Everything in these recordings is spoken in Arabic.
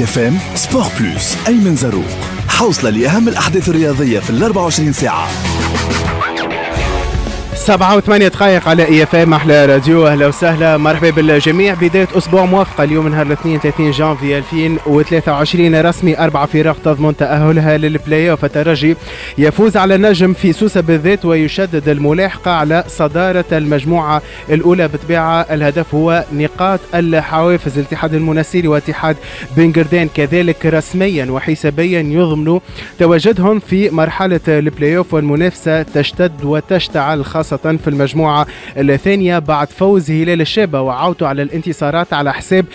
IFM Sport Plus ايمن زروق حوصلة لأهم الأحداث الرياضية في ال 24 ساعة. سبعة وثمانية دقائق على IFM أحلى راديو أهلا وسهلا. مرحبا بالجميع. بداية أسبوع موفقة اليوم نهار الاثنين 30 جانفي 2023 رسمي أربع فرق تضمن تأهلها للبلاي اوف الترجي يفوز على النجم في سوسة بالذات ويشدد الملاحقة على صدارة المجموعة الأولى بطبيعة. الهدف هو نقاط الحوافز الاتحاد المنستيري واتحاد بن قردان كذلك رسميا وحسابيا يضمنوا تواجدهم في مرحلة البلاي اوف والمنافسة تشتد وتشتعل خاصة في المجموعة الثانية بعد فوز هلال الشابة وعودته على الانتصارات على حساب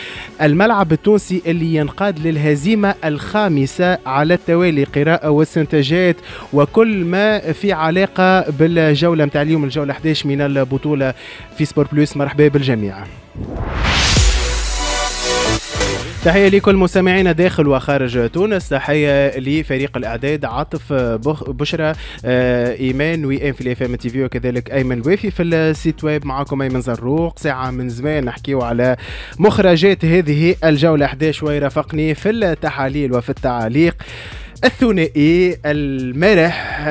الملعب التونسي اللي ينقاد للهزيمة الخامسة على التوالي. قراءة واستنتاجات وكل ما في علاقة بالجولة متاع اليوم الجولة 11 من البطولة في Sport Plus. مرحبا بالجميع. تحية لكل مستمعينا داخل وخارج تونس تحية لفريق الإعداد عاطف بشرى آه، إيمان وإيمان في ال IFM TV وكذلك أيمن الوافي في ال site web. معكم أيمن زروق. ساعة من زمان نحكيو على مخرجات هذه الجولة 11 ويرافقني في التحاليل وفي التعليق. الثنائي المرح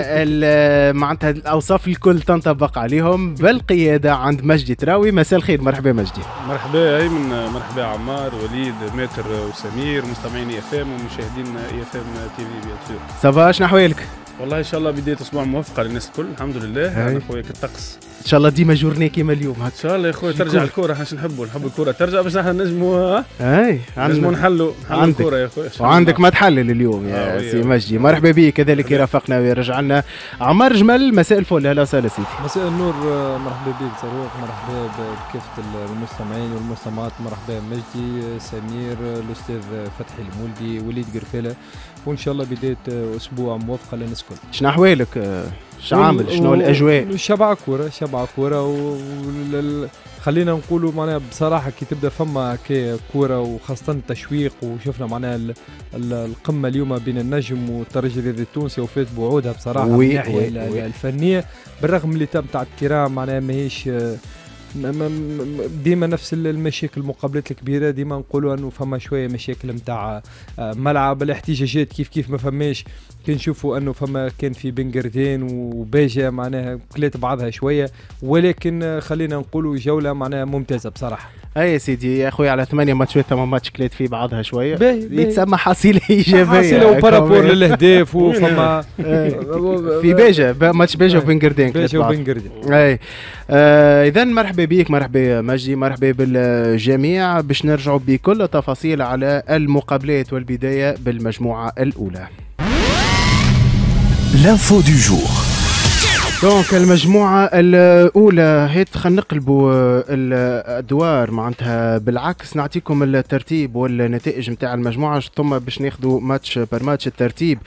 معناتها الأوصاف الكل تنطبق عليهم بالقيادة عند مجدي تراوي. مساء الخير مرحبا مجدي. مرحبا ايمن مرحبا عمار وليد ماتر وسمير مستمعين IFM ومشاهدين IFM TV ça va شنو أحوالك؟ والله إن شاء الله بداية أسبوع موفقة للناس الكل الحمد لله. أنا خويا كالطقس إن شاء الله ديما journée كيما اليوم. إن شاء الله يا خويا ترجع الكورة إحنا نحبوا نحب الكورة. ترجع باش نحن نجموا اي نجموا نحلوا نحلوا الكورة يا خويا وعندك ما تحلل اليوم يا آه سي مجدي. مرحبا بك كذلك يرافقنا ويرجع لنا. عمار جمل مساء الفل. أهلا وسهلا سيدي. مساء النور مرحبا بك زروق مرحبا بكافة المستمعين والمستمعات مرحبا مجدي سمير الأستاذ فتحي المولدي وليد قرفالة. وان شاء الله بداية أسبوع موفقة للناس الكل شنو أحوالك؟ شو عامل؟ شنو الأجواء؟ شبع كورة شبع كورة و... خلينا نقولوا معناها بصراحة كي تبدأ فما كورة وخاصة التشويق وشفنا معناها ال... ال... القمة اليوم بين النجم والترجي التونسي وفات بوعودها بصراحة وي من الناحيه الفنية. بالرغم اللي تم تاع الكرام معناها ماهيش ديما نفس المشاكل المقابلات الكبيرة ديما نقولوا أنه فما شوية مشاكل نتاع ملعب الاحتجاجات كيف كيف ما فماش. كي نشوفوا أنه فما كان في بنقردين وباجة معناها كلات بعضها شوية ولكن خلينا نقولوا جولة معناها ممتازة بصراحة. أي سيدي يا أخوي على ثمانية ماتشات ثمان ماتش كليت في بعضها شوية. باهي. يتسمى حصيلة إيجابية. حاصله وبارابور للأهداف وفما في بيجا ماتش بيجا وبنقردين بيجا وبنقردين أي. آه اذا مرحبا بك مرحبا مجدي مرحبا بالجميع. باش نرجعوا بكل التفاصيل على المقابلات والبداية بالمجموعة الأولى. L'info du jour Donc المجموعة الأولى هيت خلينا نقلبوا الأدوار معناتها بالعكس نعطيكم الترتيب والنتائج نتاع المجموعة ثم باش ناخذوا match par match الترتيب.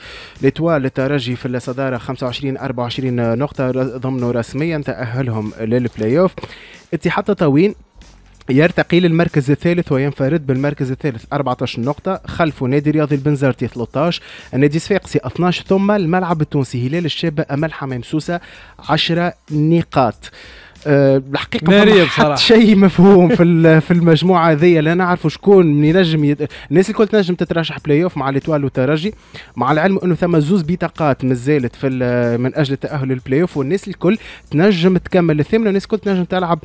L'Étoile الترجي في الصدارة 25 24 نقطة ضمنوا رسميا تأهلهم للبلاي أوف اتحاد تطاوين يرتقي للمركز الثالث وينفرد بالمركز الثالث. 14 نقطة. خلفه نادي رياضي البنزرتي 13 النادي صفاقسي 12 ثم الملعب التونسي هلال الشابة أمل حمام سوسة 10 نقاط. الحقيقة نارية بصراحة. شيء مفهوم في في المجموعة هذيا لا نعرفوا شكون من ينجم يد... الناس الكل تنجم تترشح بلاي اوف مع l'Étoile والترجي مع العلم أنه ثم زوز بطاقات مازالت في من أجل التاهل للبلاي اوف والناس الكل تنجم تكمل. الثامنة والناس الكل تنجم تلعب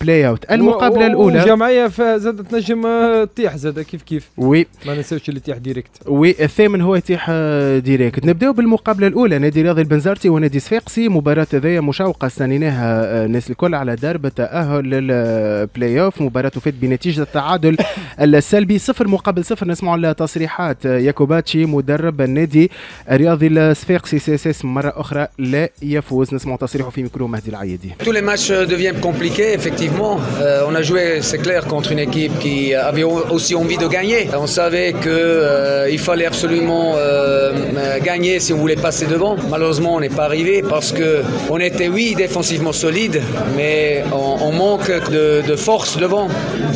play-out المقابلة و- الاولى وجمعية زاد تنجم آه، تطيح زاد كيف كيف؟ Oui. ما ننساوش اللي تطيح directe والثامن هو يطيح آه، directe نبداو بالمقابلة الأولى. نادي رياضي البنزرتي ونادي صفاقسي. مباراة هذيا مشوقة استنيناها آه، الناس الكل على درب التاهل للبلاي اوف مباراه فات بنتيجه التعادل السلبي صفر مقابل صفر نسمعوا التصريحات آه، ياكوباتشي مدرب النادي الرياضي الصفاقسي سي اس اس مره اخرى لا يفوز نسمعوا تصريحه في ميكرو مهدي العيدي Tous les matchs euh, deviennent compliqués, effectivement. Euh, on a joué, c'est clair, contre une équipe qui avait au- aussi envie de gagner. On savait qu'il fallait absolument euh, euh, gagner si on voulait passer devant. Malheureusement, on n'est pas arrivé parce qu'on était, oui, défensivement solide, mais on, manque de, de force devant,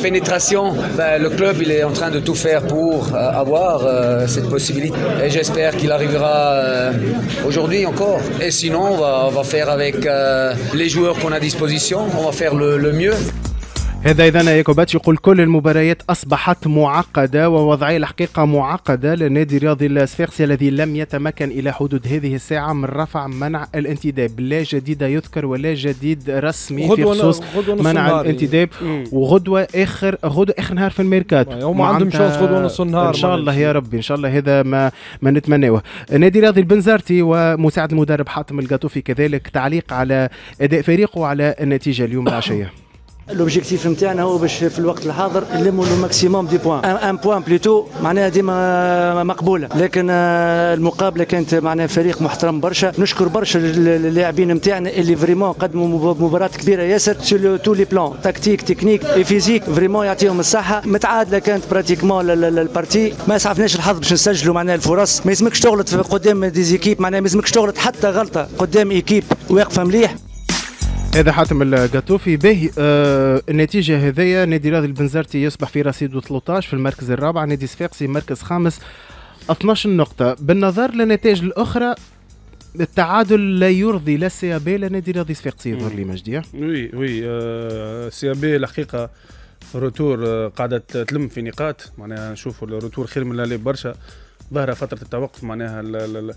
pénétration. Ben, le club, il est en train de tout faire pour euh, avoir euh, cette possibilité. Et j'espère qu'il arrivera euh, aujourd'hui encore. Et sinon, on va, faire avec les joueurs qu'on a à disposition. On va faire le mieux. هذا اذا ياكوباتش يقول كل المباريات أصبحت معقدة ووضعيه الحقيقة معقدة للنادي الرياضي الصفاقسي الذي لم يتمكن إلى حدود هذه الساعة من رفع منع الانتداب. لا جديد يذكر ولا جديد رسمي في خصوص منع الانتداب. وغدوة اخر غدوة آخر نهار في الميركاتو هم عندهم شانس غدوة نص النهار إن شاء الله يا ربي إن شاء الله هذا ما ما نتمناه. النادي الرياضي البنزرتي ومساعد المدرب حاتم القطوفي كذلك تعليق على أداء فريقه وعلى النتيجة اليوم العشية. L'objectif نتاعنا هو باش في الوقت الحاضر نلموا le maximum de points un point plutôt معناها ديما مقبوله لكن المقابله كانت معناها فريق محترم برشا نشكر برشا اللاعبين نتاعنا اللي vraiment قدموا مباراه كبيره ياسر sur tous les plans tactique technique et physique vraiment يعطيهم الصحه متعادله كانت pratiquement ال partie ما سعفناش الحظ باش نسجلوا معناها الفرص ما يسمكش تغلط قدام des équipes معناها ما يسمكش تغلط حتى غلطه قدام équipe واقفه مليح هذا حاتم القطوفي به آه النتيجة هذيا نادي رياضي البنزرتي يصبح في رصيده 13 في المركز الرابع نادي صفاقسي مركز خامس 12 نقطة. بالنظر للنتائج الأخرى التعادل لا يرضي لا CAB لا نادي رياضي صفاقسي يظهر لي مجدي Oui oui آه CAB الحقيقة retour آه قاعدة تلم في نقاط. معناها نشوفوا ال retour خير من l'aller برشا. ظهر فترة التوقف معناها آه،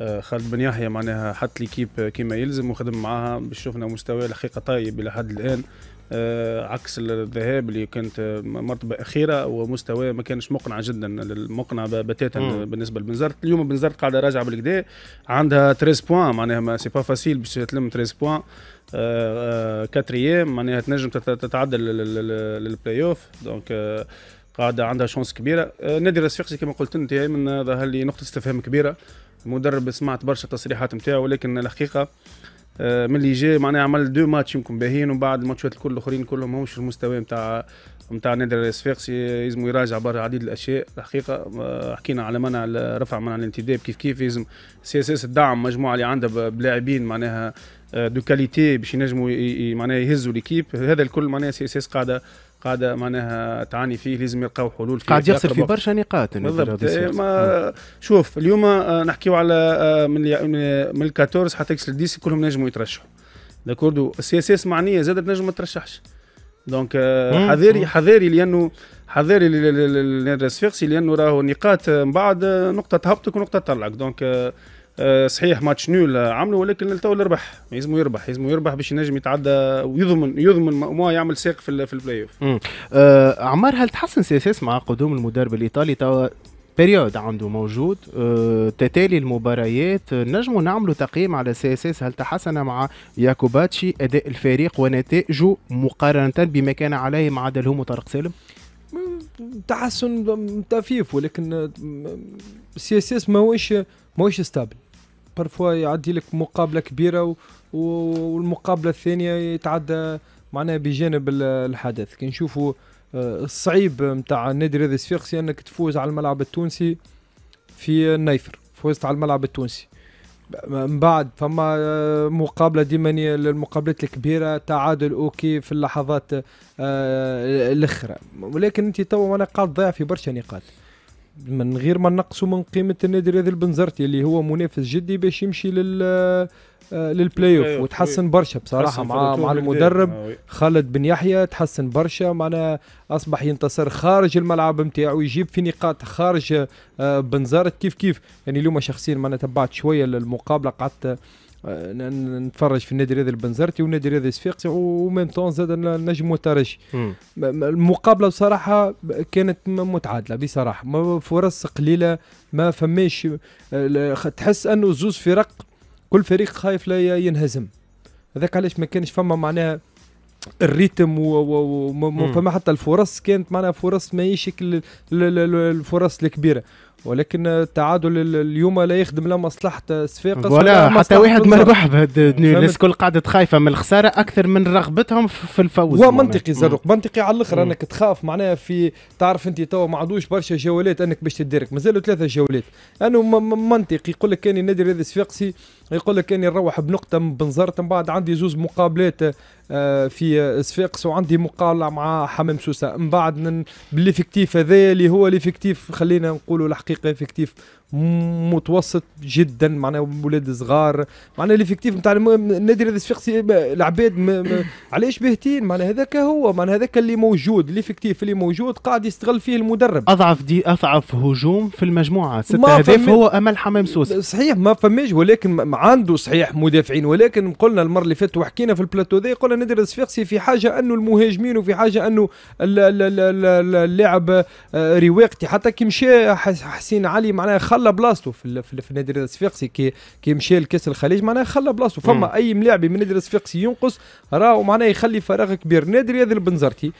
خالد بن يحيى معناها حط l'équipe كيما يلزم وخدم معاها باش شفنا مستوى الحقيقة طيب إلى حد الآن. آه، عكس الذهاب اللي كانت مرتبة أخيرة ومستوى ما كانش مقنع جدا مقنع بتاتا بالنسبة لبنزرت. اليوم بنزرت قاعدة راجعة بال gada عندها 13 points معناها ما c'est pas facile باش تلم 13 points quatrième معناها تنجم تتعدى لل play-off donc قاعدة عندها chance كبيرة. آه، نادي الصفاقسي كما قلت انت من ظهر لي نقطة استفهام كبيرة. المدرب سمعت برشا تصريحات نتاعو ولكن الحقيقة آه، من اللي جاي معناها عمل deux matchs يمكن باهيين ومن بعد الماتشات الكل الآخرين كلهم ماهوش في المستوى نتاع نتاع نادي الصفاقسي يلزم يراجع برا عديد الأشياء. الحقيقة آه، حكينا على منع رفع منع الانتداب كيف كيف لازم CSS الدعم مجموعة اللي عندها بلاعبين معناها de qualité باش ينجموا معناها يهزوا l'équipe. هذا الكل معناها CSS قاعدة قاعدة معناها تعاني فيه لازم يلقاو حلول فيه قاعد يخسر في برشا نقاط بالضبط. ما شوف اليوم آه، نحكيو على آه، من من ال 14 حتى إكس 10 كلهم نجموا يترشحوا. d'accord دو ال CSS معنية زادت نجم ما ترشحش. donc آه، حذاري حذاري لأنه حذاري للنادي الصفاقسي لأنه راهو نقاط من بعد نقطة تهبطك ونقطة تطلعك. donc صحيح match nul عملوا ولكن التو ربح يلزموا يربح يلزموا يربح باش ينجم يتعدى ويضمن يضمن ما يعمل ساق في, في البلاي اوف آه عمار هل تحسن CS مع قدوم المدرب الإيطالي؟ توا période عنده موجود. آه تتالي المباريات نجموا نعملوا تقييم على CSS هل تحسن مع ياكوباتشي أداء الفريق ونتائجه مقارنة بما كان عليه مع دلهم وطارق سالم؟ تحسن تفيف ولكن CSS ماهوش ماهوش stable parfois يعدي لك مقابلة كبيرة. والمقابلة الثانية يتعدى معناها بجانب الحدث. كي نشوفوا آه، الصعيب نتاع النادي الرياضي الصفاقسي أنك تفوز على الملعب التونسي في النيفر فوزت على الملعب التونسي. من بعد فما آه، مقابلة ديما للمقابلات الكبيرة تعادل okay في اللحظات آه، الأخرى. ولكن أنت تو أنا قاعد ضيع في برشا نقاط. من غير ما نقصوا من قيمة النادي الرياضي البنزرتي اللي هو منافس جدي باش يمشي لل آه، للبلاي اوف وتحسن برشا بصراحة مع مع المدرب آه، خالد بن يحيى تحسن برشا معناها أصبح ينتصر خارج الملعب نتاعو يجيب في نقاط خارج آه، بنزرت. كيف كيف؟ يعني اليوم شخصيا ما تبعت شوية المقابله قعدت نتفرج في النادي الرياضي البنزرتي والنادي الرياضي الصفاقسي و même temps زاد نجم الترجي المقابلة بصراحة كانت متعادلة بصراحة. فرص قليلة ما فماش تحس أنه زوز فرق كل فريق خايف لا ينهزم. هذاك علاش ما كانش فما معناها الريتم وما فما حتى الفرص كانت معناها فرص ما يشكل الفرص الكبيرة. ولكن التعادل اليوم لا يخدم لا مصلحة صفاقس ولا حتى واحد مربح الناس الكل قعدت خايفة من الخسارة أكثر من رغبتهم في الفوز. هو منطقي زرق منطقي على الآخر أنك تخاف. معناها في تعرف أنت توا ما عندوش برشا جولات أنك باش تديرك. مازالوا ثلاثة جولات انه منطقي. يقول لك كان النادي الرياضي الصفاقسي يقول لك كان يروح بنقطة بنزرت من بعد عندي زوز مقابلات في صفاقس وعندي مقابله مع حمام سوسة. من بعد بال l'effectif هذايا اللي هو l'effectif خلينا نقولوا الحقيقة effectif متوسط جدا معناها ولاد صغار. معناها l'effectif نتاع النادي الرياضي الصفاقسي العباد علاش باهتين؟ معناها هذاك هو معناها هذاك اللي موجود l'effectif اللي موجود قاعد يستغل فيه المدرب. أضعف دي أضعف هجوم في المجموعة. ما أهداف. هو أمل حمام سوسه صحيح ما فماش ولكن ما عنده صحيح مدافعين. ولكن قلنا المرة اللي فاتت وحكينا في البلاتو ذي قلنا نادي الصفاقسي في حاجة أنه المهاجمين وفي حاجة أنه ال- ال- ال- ال- اللاعب آه، رواقتي. حتى كي مشى حس- حسين علي معناها خلى بلاصته في ال- في, ال- في النادي الصفاقسي كي كي مشى لكاس الخليج معناها خلى بلاصته مم. فما أي ملاعبي من النادي الصفاقسي ينقص راهو معناها يخلي فراغ كبير نادي الرياضي البنزرتي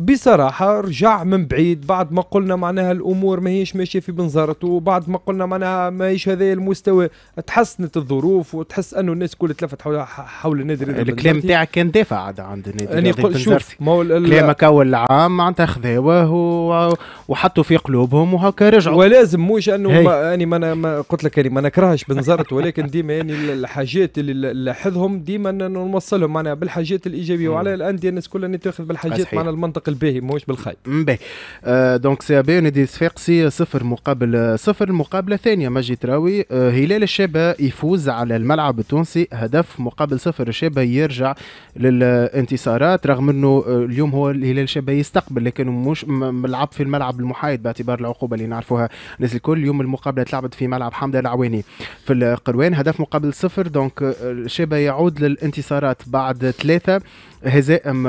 بصراحة رجع من بعيد بعد ما قلنا معناها الأمور ما هيش ماشية في بنزرته وبعد ما قلنا معناها ما هيش هذا المستوى تحسنت الظروف وتحس أنه الناس كل تلفت حول حول النادي الكلام البنزرتي. تاعك كان دافع عاد عند النادي يعني الرياضي قل شوف كلامك أول عام معناتها خذاوه وحطوا في قلوبهم وهكا رجعوا ولازم مش هي. ما يعني ما أنا ما قلت لك يعني ما نكرهش بنزرت ولكن ديما يعني ال- الحاجات اللي نلاحظهم ديما نوصلهم معناها بالحاجات الإيجابية مم. وعلى الأندية الناس كلها تاخذ بالحاجات. معناها المنطق الباهي ماهوش بالخايب باهي. آه donc CAB نادي الصفاقسي صفر مقابل صفر المقابله الثانية مجدي تراوي. آه هلال الشابه يفوز على الملعب التونسي هدف مقابل صفر الشابه يرجع للانتصارات رغم إنه آه اليوم هو الهلال الشابه يستقبل لكنه مش ملعب في الملعب المحايد باعتبار العقوبة اللي نعرفوها الناس الكل. اليوم المقابلة تلعبت في ملعب حمدة العواني في القروان. هدف مقابل صفر donc آه، الشابه يعود للانتصارات بعد ثلاثة. هزائم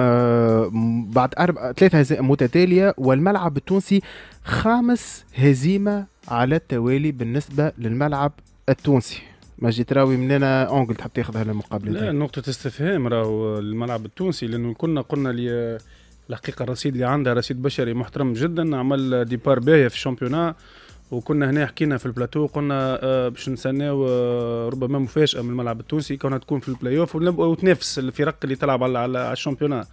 بعد أربع ثلاثة هزائم متتالية والملعب التونسي خامس هزيمة على التوالي بالنسبة للملعب التونسي مجدي تراوي مننا angle تحب تاخذ هالمقابلة لا. نقطة استفهام راهو الملعب التونسي لأنه كنا قلنا لي الحقيقة الرصيد اللي عنده رصيد بشري محترم جدا عمل départ باهية في ال championnat وكنا هنا حكينا في البلاتو قلنا آه، باش نستناو آه، ربما مفاجأة من الملعب التونسي كونها تكون في البلاي اوف وتنافس الفرق اللي تلعب على على ال championnat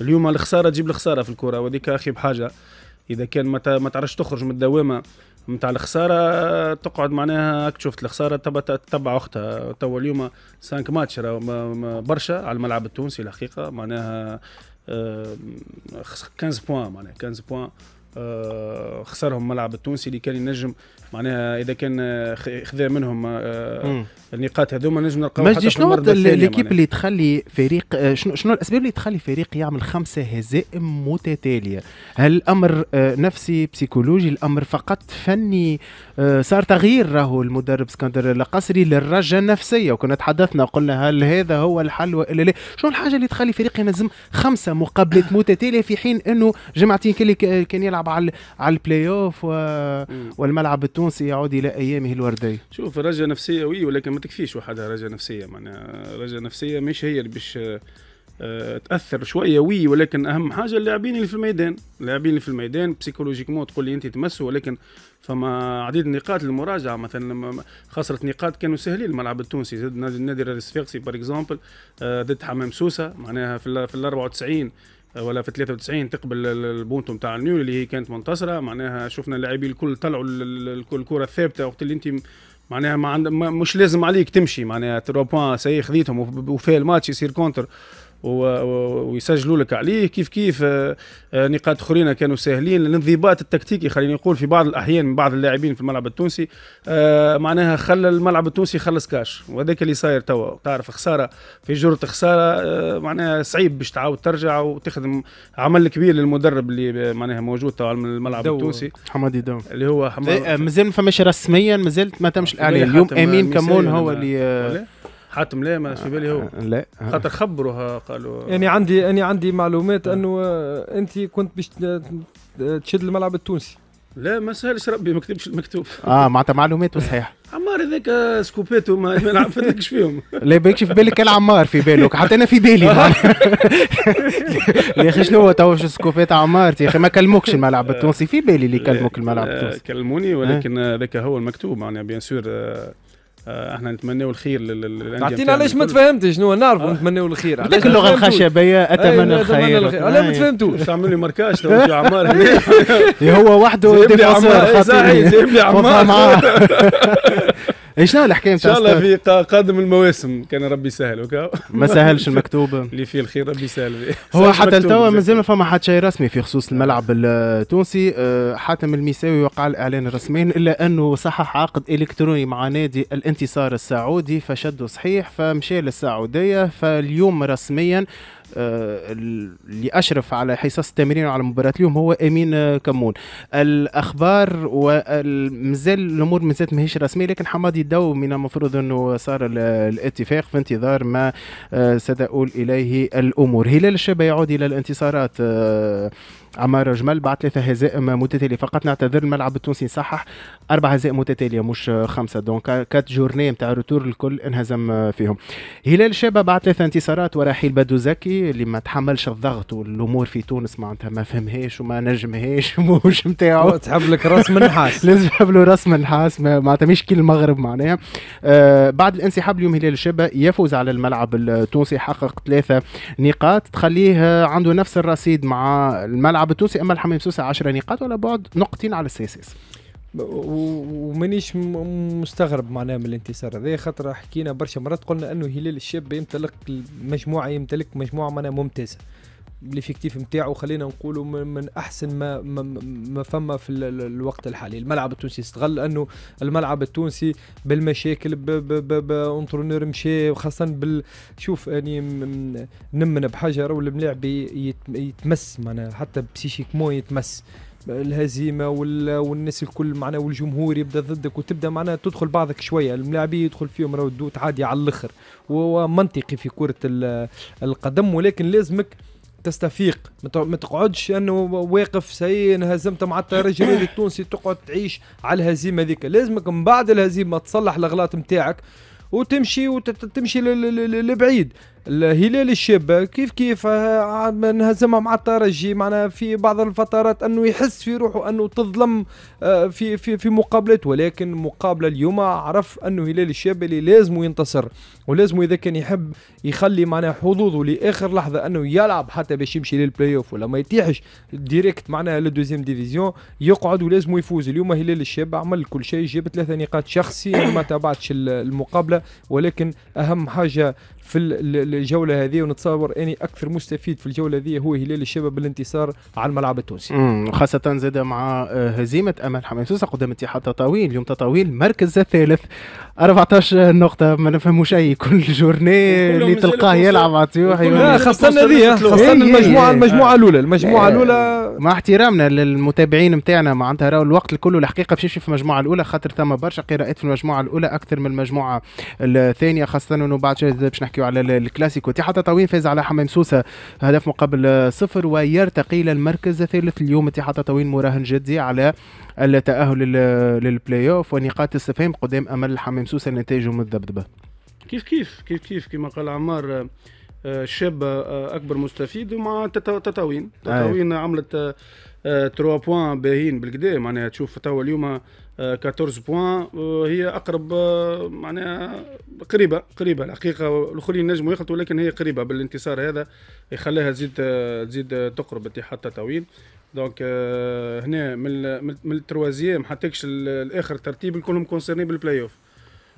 اليوم الخسارة تجيب الخسارة في الكرة وهذيك أخي بحاجة. إذا كان ما تعرفش تخرج من الدوامة نتاع الخسارة آه، تقعد معناها هاك شفت الخسارة تبع تتبع أختها. توا اليوم cinq matchs برشا على الملعب التونسي الحقيقة معناها آه، خس- 15 points معناها 15 points خسرهم الملعب التونسي اللي كان ينجم معناها إذا كان آه، خذا منهم آه،. النقاط هذوما نجم نلقاو مجدي شنو l'équipe. اللي تخلي فريق آه، شنو شنو الأسباب اللي تخلي فريق يعمل خمسة هزائم متتالية؟ هل الأمر نفسي بسيكولوجي الأمر فقط فني صار تغيير راهو المدرب اسكندر القصري للرجة النفسية وكنا تحدثنا قلنا هل هذا هو الحل وإلا لا؟ شنو الحاجة اللي تخلي فريق ينهزم خمسة مقابلات متتالية في حين إنه ك- كان يلعب على على البلاي اوف. والملعب التونسي يعود إلى أيامه الوردية. شوف رجة نفسية oui ولكن ما تكفيش وحدها رجة نفسية. معناها رجة نفسية مش هي اللي باش آه، تأثر شوية oui ولكن أهم حاجة اللاعبين اللي في الميدان. اللاعبين اللي في الميدان psychologiquement تقول لي أنت تمسوا ولكن فما عديد النقاط للمراجعة. مثلا خسرت نقاط كانوا سهلين الملعب التونسي. زاد نادي النادي الصفاقسي par exemple ضد حمام سوسة. معناها في ال في ال 94 آه، ولا في 93 تقبل ال- ال- ال point نتاع ال nul اللي هي كانت منتصرة. معناها شفنا اللاعبين الكل طلعوا ال- ال- ال- الكرة الثابتة وقت اللي انت معناها ما عند مش لازم عليك تمشي. معناها trois points c'est خذيتهم وف- وفي الماتش يصير contre. ويسجلوا لك عليه. كيف كيف آه، آه، نقاط أخرين كانوا ساهلين الانضباط التكتيكي خليني نقول في بعض الأحيان من بعض اللاعبين في الملعب التونسي آه، معناها خلى الملعب التونسي يخلص كاش. وهذاك اللي صاير توا. تعرف خسارة في جرة خسارة معناها صعيب باش تعاود ترجع وتخدم عمل كبير للمدرب اللي معناها موجود توا على الملعب دو. التونسي. حمادي الدو اللي هو حمام مازال ما فماش رسميا مازالت ما تمش الاعلان اليوم أمين كمون هو اللي آه،؟ حاتم لا ما في بالي هو؟ لا. خاطر خبروا ها- قالوا. يعني عندي أنا عندي معلومات إنه آه، أنت كنت باش تشد الملعب التونسي. لا ما سهلش ربي ما كتبش المكتوب آه معناتها معلومات صحيح عمار هذاك scoop تو ما نعرفلكش فيهم لا بالكش في بالك العمار في بالك. حتى أنا في بالي. يا أخي شنو هو تو scoop ات عمار؟ يا أخي ما كلموكش الملعب التونسي. في بالي اللي كلموك الملعب التونسي. كلموني ولكن آه، ذاك هو المكتوب. معناها bien sûr آه، آه، إحنا نتمناو الخير لل- لل- للأندية اعطينا علاش ما. تفهمتش؟ شنو نعرف آه. نتمنوا الخير. هذاك اللغة الخشبيه أتمنى أيوة، الخير. لا ما تفهمتوش؟ تعملوا لي marquage تو في عمار. هو وحده جايب لي défenseur عمار. عمار معاه شنو الحكاية إن شاء الله؟ في قا- قادم المواسم كان ربي يسهل وكا ما سهلش المكتوب اللي فيه الخير ربي يسهل هو حتى زين. مازال ما فما حتى شيء رسمي في خصوص الملعب التونسي آه، حاتم الميساوي وقع الإعلان رسميا إلا أنه صحح عقد إلكتروني مع نادي الانتصار السعودي فشده صحيح فمشى للسعودية فاليوم رسميا اللي أشرف على حصص التمرين وعلى مباراة اليوم هو أمين آه، كمون. الأخبار ومازال الأمور مازالت ماهيش رسميه لكن حمادي الدو من المفروض أنه صار ال- الاتفاق في انتظار ما آه، ستؤول إليه الأمور. هلال الشابه يعود إلى الانتصارات آه، عمار جمال بعد ثلاثة هزائم متتالية فقط نعتذر الملعب التونسي صحح أربع هزائم متتالية مش خمسة. donc quatre journées نتاع retour الكل انهزم فيهم. هلال الشابة بعد ثلاثة انتصارات ورحيل بدو زكي اللي ما تحملش الضغط والأمور في تونس معناتها ما فهمهاش وما نجمهاش ومش نتاعو تحب لك راس من نحاس لازم يحب له راس من ما- معناتها مش كل المغرب معناها. آه بعد الانسحاب اليوم هلال الشابة يفوز على الملعب التونسي يحقق ثلاثة نقاط. تخليه عنده نفس الرصيد مع الملعب التونسي أما الحمام سوسة 10 نقاط ولا بعد نقطتين على السياسيس. و- ومانيش م- مستغرب معناها من الانتصار هذا. خاطر حكينا برشا مرات قلنا أنه هلال الشاب يمتلك المجموعة يمتلك مجموعة معناها ممتازة. ال effectif نتاعو خلينا نقولوا من, أحسن ما ما, ما فما في ال- ال- الوقت الحالي. الملعب التونسي استغل أنه الملعب التونسي بالمشاكل ب entraîneur مشى وخاصه بال شوف يعني م- م- نمن بحجر والملاعب يت- يتمس معناها حتى psychiquement يتمس. الهزيمة وال... والناس الكل معنا والجمهور يبدأ ضدك وتبدأ معنا تدخل بعضك شوية. الملاعبيه يدخل فيهم le doute عادي على الآخر. وهو منطقي في كرة ال- القدم ولكن لازمك تستفيق. ما تق- ما تقعدش أنه واقف سي انهزمت مع الترجي التونسي تقعد تعيش على الهزيمة ذيك. لازمك من بعد الهزيمة تصلح الأغلاط نتاعك وتمشي وتمشي لبعيد. الهلال الشاب كيف كيف آه، انهزمها مع الترجي معنا في بعض الفترات أنه يحس في روحه أنه تظلم آه، في في في مقابلات ولكن مقابلة اليوم عرف أنه هلال الشاب اللي لازم ينتصر ولازم إذا كان يحب يخلي معنا حظوظه لآخر لحظة أنه يلعب حتى باش يمشي للبلاي اوف ولا ما يتيحش direct معناها لل deuxième division يقعد ولازم يفوز. اليوم هلال الشابة عمل كل شيء جاب ثلاثة نقاط شخصيا ما تابعتش ال- المقابلة ولكن أهم حاجة في ال- ال- الجولة هذه ونتصور أني أكثر مستفيد في الجولة هذه هو هلال الشابة بالانتصار على الملعب التونسي. مم، خاصة زاد مع آه، هزيمة أمل حمام سوسة قدام اتحاد تطاوين اليوم تطاوين مركز الثالث 14 نقطة ما نفهموش أي كل جورني اللي تلقاه. يلعب أيوة. لا خاصة هذه. خاصة إيه، المجموعة إيه. المجموعة الأولى المجموعة الأولى مع احترامنا للمتابعين نتاعنا معناتها راهو الوقت الكل الحقيقة باش في المجموعة الأولى خاطر ثم برشا قراءات في المجموعة الأولى أكثر من المجموعة الثانية خاصة إنه بعد شوي باش نحكيو على ال- الكلاسيكو اتحاد تطاوين فاز على حمام سوسة هدف مقابل صفر ويرتقي إلى المركز الثالث اليوم اتحاد تطاوين مراهن جدي على التأهل لل- للبلاي اوف ونقاط استفهام قدام أمل حمام سوسة نتائجه متذبذبه كيف كيف كيف كيف كما قال عمار آه، آه، الشابة آه، أكبر مستفيد ومع تطاوين تطاوين عملت آه، آه، 3 points باهيين بالكدا معناها تشوف توا اليوم آه، 14 points هي أقرب معناها قريبه قريبة. الحقيقة الاخرين نجموا يخلطوا ولكن هي قريبة. بالانتصار هذا يخليها تزيد تزيد تقرب اتحاد تطاوين donc آه، هنا من من- من ال troisième حتى لآخر ترتيب كلهم concernés بال play-off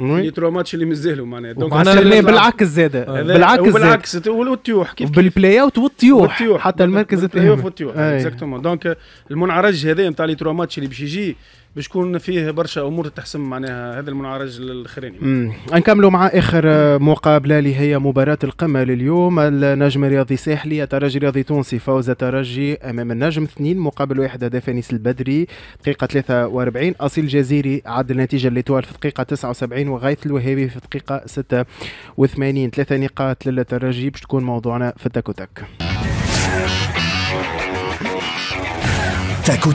les trois matchs اللي مازالوا معناها. donc معناها بالعكس زاد هذا- بالعكس زاد وبالعكس والتيوح كيف بال play-out والطيوح والطيوح. حتى المركز بالبلاي اوف الثاني والطيوح. exactement donc المنعرج هذا نتاع les trois matchs اللي باش يجي باش يكون فيه برشا أمور تحسم معناها هذا المنعرج الاخراني. نكملوا مع آخر مقابلة اللي هي مباراة القمة لليوم. النجم الرياضي الساحلي الترجي الرياضي تونسي فوز الترجي أمام النجم اثنين مقابل واحد هدف انيس البدري دقيقة 43 أصيل جزيري عدل النتيجه L'Étoile في دقيقة 79 وغايث الوهابي في دقيقة 86 ثلاثة نقاط للترجي باش تكون موضوعنا في ال tac au tac. tac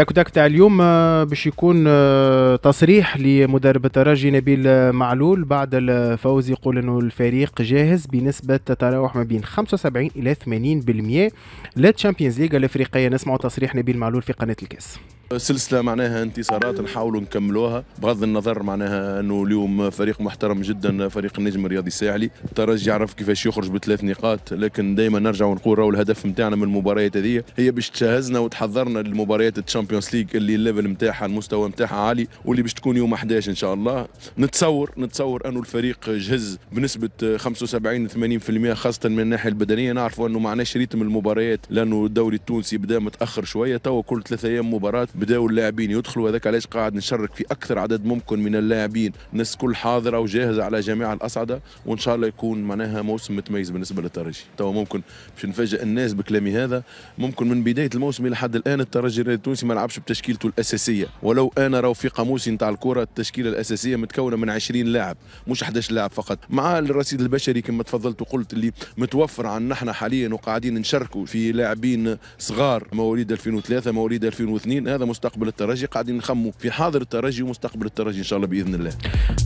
au tac tac تاع اليوم آه، باش يكون آه، تصريح لمدرب الترجي نبيل آه، معلول بعد الفوز يقول إنه الفريق جاهز بنسبة تتراوح ما بين 75 إلى 80% لل Champions League الإفريقية. نسمعوا تصريح نبيل معلول في قناة الكاس. سلسلة معناها انتصارات نحاولوا نكملوها. بغض النظر معناها أنه اليوم فريق محترم جدا فريق النجم الرياضي الساحلي الترجي يعرف كيفاش يخرج بثلاث نقاط لكن دائما نرجع ونقول راهو الهدف نتاعنا من المباريات هذه. هي باش تجهزنا وتحضرنا للمباريات ال Champions League اللي ال level نتاعها المستوى نتاعها عالي واللي باش تكون يوم 11 إن شاء الله. نتصور نتصور أنه الفريق جهز بنسبة 75 80% خاصة من الناحية البدنية. نعرفوا أنه معناش rythme المباريات لأنه الدوري التونسي بدأ متأخر شوية توا كل ثلاثة أيام مباراة. بداوا اللاعبين يدخلوا هذاك علاش قاعد نشرك في أكثر عدد ممكن من اللاعبين. الناس كل حاضرة وجاهزة على جميع الأصعدة وإن شاء الله يكون معناها موسم متميز بالنسبة للترجي. توا ممكن باش نفاجئ الناس بكلامي هذا ممكن من بداية الموسم إلى حد الآن الترجي التونسي ما لعبش بتشكيلته الأساسية. ولو أنا راهو في قاموسي نتاع الكرة التشكيلة الأساسية متكونة من 20 لاعب مش 11 لاعب فقط. مع الرصيد البشري كما تفضلت وقلت اللي متوفر عن نحن حاليا وقاعدين نشاركوا في لاعبين صغار. مواليد 2003 مواليد 2002 هذا مستقبل الترجي قاعدين نخموا في حاضر الترجي ومستقبل الترجي إن شاء الله بإذن الله.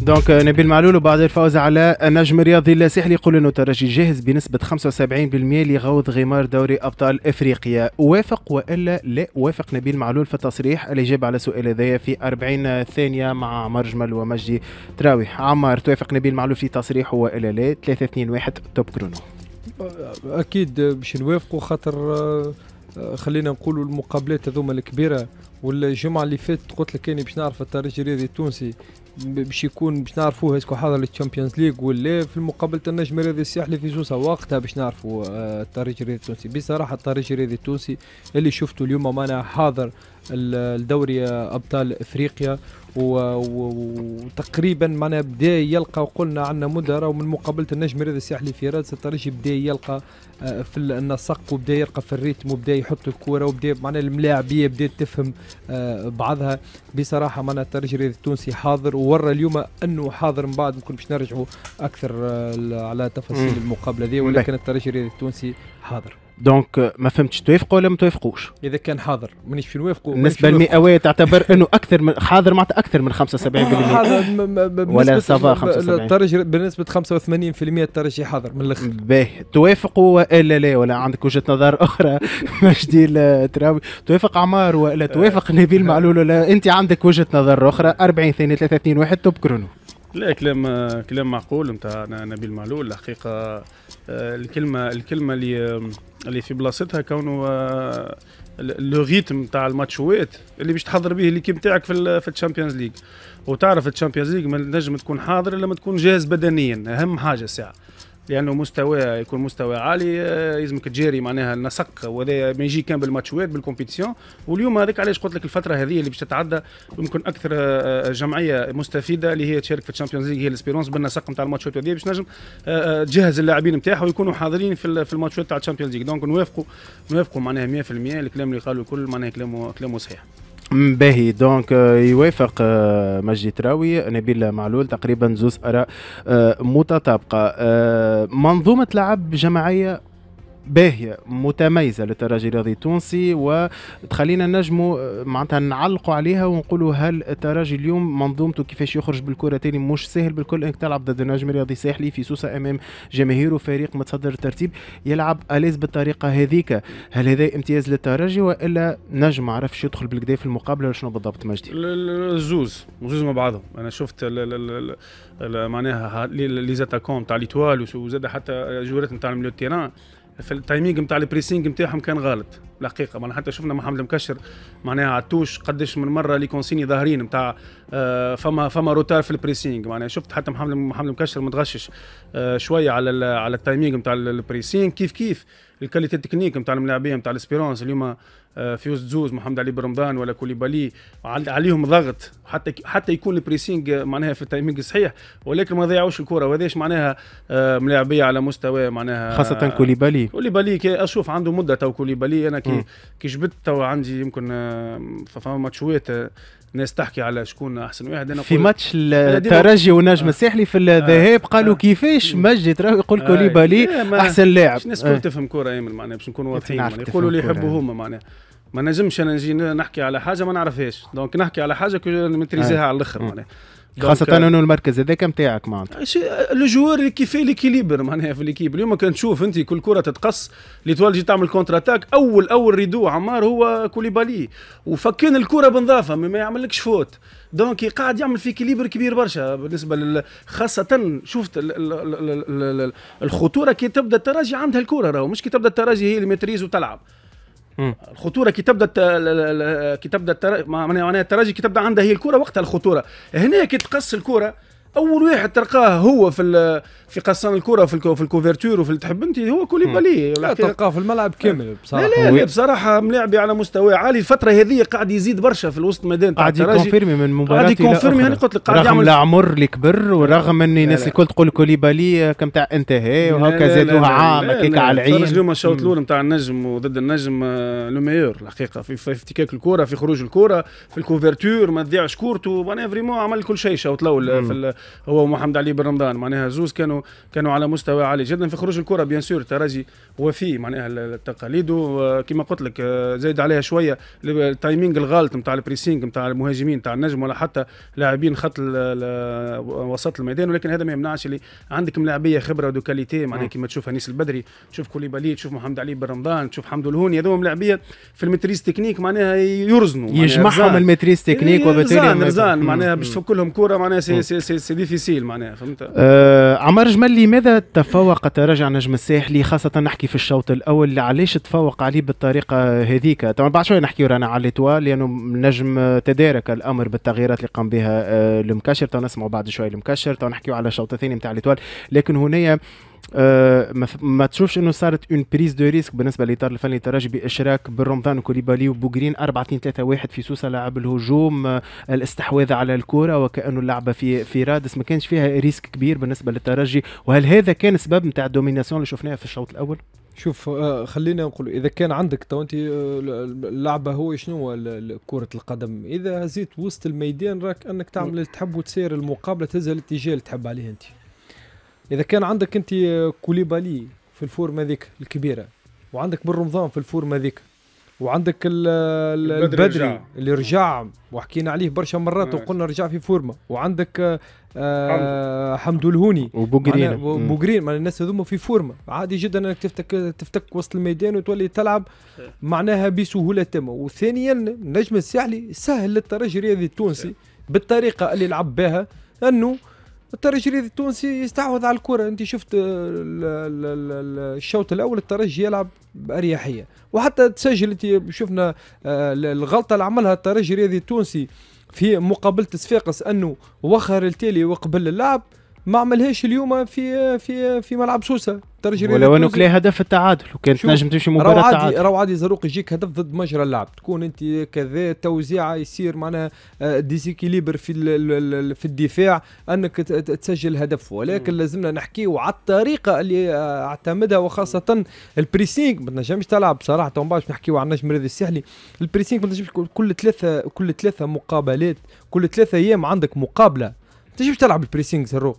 donc نبيل معلول وبعد الفوز على النجم الرياضي الساحلي يقول إنه الترجي جاهز بنسبة 75% لخوض غمار دوري أبطال إفريقيا. وافق وإلا لا؟ وافق نبيل معلول في التصريح الاجابه على سؤال هذايا في 40 ثانية مع عمر جمل ومجدي تراوي عمار توافق نبيل معلول في تصريحه وإلا لا؟ 3 2 1 top chrono أكيد باش نوافقوا خاطر خلينا نقولوا المقابلات هذوما الكبيرة والجمعة اللي فاتت قلت لك كاني باش نعرف الترجي الرياضي التونسي باش يكون باش نعرفوه est-ce que حاضر لل Champions League ولا في مقابله النجم الرياضي الساحلي في سوسه وقتها باش نعرفوا آه، الترجي الرياضي التونسي. بصراحة الترجي الرياضي التونسي اللي شفته اليوم معنا حاضر الدوري أبطال إفريقيا وتقريبا معنا بدا يلقى وقلنا عندنا مده راهو من مقابلة النجم الرياضي الساحلي في رادس الترجي بدا يلقى آه، في النسق وبدا يلقى في ال rythme وبدا يحط الكره وبدا معنا الملاعبية بدات تفهم آه، بعضها. بصراحة معنا الترجي الرياضي التونسي حاضر وورى اليوم أنه حاضر من بعد ممكن باش نرجعوا أكثر آه، على تفاصيل المقابلة ذي ولكن الترجي الرياضي التونسي حاضر. donc ما فهمتش توافقوا ولا ما توافقوش؟ إذا كان حاضر. مانيش في نوافقوا النسبة المئويه تعتبر إنه أكثر من حاضر معناتها أكثر من 75% ولا ça va 75 الترجي بنسبه 85% الترجي حاضر من الأخر. باهي. توافقوا وإلا لا؟ ولا عندك وجهة نظر أخرى؟ مجدي التراوي توافق عمار ولا توافق نبيل معلول ولا؟ أنت عندك وجهة نظر أخرى؟ 40 ثانية 3 2 1 top chrono. لا كلام كلام معقول. نتاع نبيل معلول الحقيقة آه، الكلمة الكلمة اللي اللي في بلاصتها كونه آه، le rythme نتاع الماتشوات اللي باش تحضر به l'équipe نتاعك في في ال Champions League وتعرف ال Champions League ما نجم تكون حاضر إلا ما تكون جاهز بدنيا أهم حاجة ساعة. لأنه مستواه يكون مستوى عالي آه، يلزمك تجاري معناها النسق وهذا ما يجي كان بالماتشوات بال compétition. واليوم هذاك علاش قلت لك الفترة هذه اللي باش تتعدى يمكن أكثر آه، جمعية مستفيدة اللي هي تشارك في ال Champions League هي ال Espérance بالنسق نتاع الماتشات هذه باش نجم آه، تجهز اللاعبين نتاعها ويكونوا حاضرين في الماتشات تاع ال Champions League donc نوافقوا نوافقوا معناها 100% الكلام اللي قالوا الكل معناها كلامه كلامه صحيح. باهي. donc آه، يوافق آه، مجدي تراوي نبيل معلول تقريبا زوز أراء آه، متطابقة. منظومة لعب جماعية باهيه متميزة للترجي الرياضي التونسي وتخلينا نجموا معناتها نعلقوا عليها ونقولوا هل الترجي اليوم منظومته كيفاش يخرج بالكرة تاني مش سهل. بالكل إنك تلعب ضد النجم الرياضي الساحلي في سوسة أمام جماهير وفريق متصدر الترتيب يلعب à l'aise بالطريقة هذيك. هل هذا امتياز للترجي وإلا نجم ما عرفش يدخل بالقدا في المقابله شنو بالضبط مجدي؟ الزوز زوز. مع بعضهم. أنا شفت معناها les attaquants تاع l'Étoile وزاد حتى جورات نتاع ال milieu terrain. في ال timing نتاع ال pressing نتاعهم كان غلط. الحقيقة معناها حتى شفنا محمد المكشر معناها عتوش قداش من مرة les consignes ظاهرين نتاع آه فما فما retard في ال pressing معناها شفت حتى محمد محمد المكشر متغشش آه شوية على على ال timing نتاع ال pressing كيف كيف؟ ال qualité technique نتاع الملاعبيه نتاع ال Espérance اليوم آه، فيوز زوز محمد علي برمضان ولا كوليبالي عليهم ضغط. حتى حتى يكون ال pressing معناها في ال timing الصحيح ولكن ما ضيعوش الكرة. وهذاش معناها آه، ملاعبية على مستوى معناها خاصة كوليبالي. كوليبالي أشوف عنده مدة تو كوليبالي. أنا كي كي جبت تو عندي يمكن آه، فما ماتشوات الناس تحكي على شكون أحسن واحد. أنا في ماتش الترجي والنجم الساحلي في الذهاب قالوا كيفاش؟ مجد راه يقول كوليبالي أحسن لاعب. الناس الكل تفهم كورة أيمن معناها باش نكونوا واضحين. يقولوا اللي يحبوا هما معناها. ما نجمش أنا نجي نحكي على حاجة ما نعرفهاش donc نحكي على حاجة نمتريزيها على الأخر معناها. خاصة donc، إنه المركز هذاك نتاعك معناتها. le joueur اللي كيفي l'équilibre معناها في l'équipe اليوم كان تشوف أنت كل كرة تتقص l'Étoile تجي تعمل contre-attaque اول أول rideau عمار هو كوليبالي. وفكان الكرة بنظافة ما يعملكش فوت. donc قاعد يعمل في équilibre كبير برشا. بالنسبة لل خاصة شفت ال ال ال ال ال ال الخطورة كي تبدأ الترجي عندها الكرة راهو. مش كي تبدأ الترجي هي اللي متريز وتلعب. الخطورة كي تبدأ كي تبدأ معناها الترجي كي تبدأ عندها هي الكرة وقتها الخطورة. هنا كي تقص الكرة أول واحد تلقاه هو في. في قصان الكرة وفي ال cou... في ال couverture وفي تحب أنت هو كوليبالي لا تلقاه في الملعب كامل بصراحة لا لا, لا بصراحة ملاعبي على مستوى عالي الفترة هذه قاعد يزيد برشا في الوسط ميدان قاعد يكونفيرمي من مباراة قاعد يكونفيرمي أخرى. هاني قلت لك قاعد رغم العمر اللي كبر ورغم إن الناس. الكل تقول كوليبالي كم تاع انتهى وهكا زادوها عام هكاك على العين اليوم الشوط. الأول نتاع النجم وضد النجم آه، le meilleur الحقيقة في, في افتكاك الكرة في خروج الكرة في ال couverture ما تضيعش كورته vraiment عمل كل شيء الشوط الأول. في هو ومحمد علي بن رمضان. معناها زوز كانوا كانوا على مستوى عالي جدا في خروج الكرة. bien sûr الترجي وفي معناها ال- التقاليد. كما قلت لك آه، زايد عليها شوية ال timing الغلط نتاع ال pressing نتاع المهاجمين نتاع النجم ولا حتى لاعبين خط وسط الميدان. ولكن هذا ما يمنعش اللي عندك ملاعبية خبرة و de qualité. معناها كما تشوف انيس البدري تشوف كوليبالي تشوف محمد علي بن رمضان تشوف حمدو الهوني هذوما ملاعبية في ال maîtrise technique معناها يرزنوا. يجمعهم رزان. ال maîtrise technique وبالتالي رزان. معناها. باش تفك لهم كوره معناها c'est c'est c'est, c'est difficile معناها فهمت؟ آه عمر جمال لماذا تفوق الترجي عالنجم الساحلي خاصة نحكي في الشوط الأول؟ علاش تفوق عليه بالطريقة هذيك؟ طبعا بعد شوية نحكي رانا على ال Étoile لأنه النجم تدارك الأمر بالتغييرات اللي قام بها آه المكشر توا نسمعوا بعد شوية المكشر توا نحكيو على الشوط الثاني نتاع ال Étoile لكن هنا آه ما, تشوفش إنه صارت une prise de risque بالنسبة للاطار الفني الترجي بإشراك بن رمضان وكوليبالي وبوغرين. 4 2 3 1 في سوسة لاعب الهجوم آه الاستحواذ على الكرة وكأنه اللعبة في في رادس. ما كانش فيها risque كبير بالنسبة للترجي. وهل هذا كان سبب نتاع ال domination اللي شفناها في الشوط الأول؟ شوف آه، خلينا نقول إذا كان عندك تو أنت اللعبة هو شنو؟ هو كرة القدم. إذا هزيت وسط الميدان راك أنك تعمل اللي تحب وتسير المقابلة تهز الاتجاه اللي تحب عليه أنت. إذا كان عندك أنت كوليبالي في ال forme ذيك الكبيرة وعندك بن رمضان في ال forme ذيك وعندك ال- ال- البدري. اللي رجع وحكينا عليه برشا مرات نعم. وقلنا رجع في فورمة. وعندك آه، حمدو الهوني. وبوغرين. بوغرين معناها الناس هذوما في فورمة. عادي جدا إنك تفتك تفتك وسط الميدان وتولي تلعب معناها بسهولة تامة. وثانيا النجم الساحلي سهل للترجي الرياضي التونسي بالطريقة اللي لعب بها أنه الترجي التونسي يستحوذ على الكرة. انت شفت ال- ال- ال- ال- الشوط الأول الترجي يلعب بأريحية. وحتى تسجل انت شفنا آه، الغلطة اللي عملها الترجي الرياضي التونسي في مقابلة صفاقس أنه وخر التالي وقبل اللعب ما عملهاش اليوم في في في ملعب سوسة. الرياضي ولو انه. كلا هدف التعادل؟ وكانت نجم تمشي راهو مباراة عادي تعادل. راهو عادي زروق يجيك هدف ضد مجرى اللعب تكون انت كذا توزيعه يصير معناها آه، déséquilibre في ال- ال- في الدفاع انك تسجل هدف. ولكن لازمنا نحكيو على الطريقة اللي آه، اعتمدها وخاصة ال pressing ما تنجمش تلعب بصراحه تو باش نحكيو على النجم الرياضي الساحلي ال pressing ما تنجمش كل- ثلاثة كل ثلاثة مقابلات كل ثلاثة أيام عندك مقابلة. ما تنجمش تلعب ال pressing زروق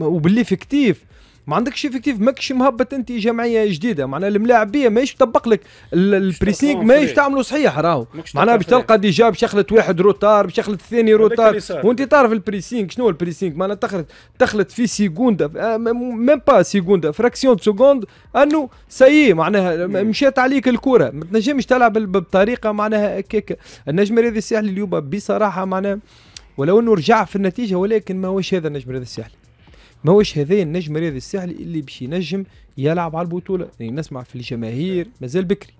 وبال effectif ما عندكش effectif ماكش مهبط انت جمعية جديدة. معناها الملاعبيه ماهيش تطبق لك. ال- pressing تلقاهم ماهيش. تعملوا صحيح راهو. معناها باش تلقى déjà باش يخلط واحد retard باش يخلط الثاني retard. وانت تعرف ال pressing شنو هو ال pressing معناها تخلط تخلط في سيكوندا. آه، même pas سيكوندا. fraction seconde انه c'est معناها مشات عليك الكرة. ما تنجمش تلعب بطريقة معناها هكاك. النجم الرياضي الساحلي اليوم بصراحة معناها ولو انه رجع في النتيجة ولكن ما هوش هذا النجم الرياضي الساحلي. ما هوش هذا النجم الرياضي الساحلي اللي باش ينجم يلعب على البطولة. يعني نسمع في الجماهير مازال بكري.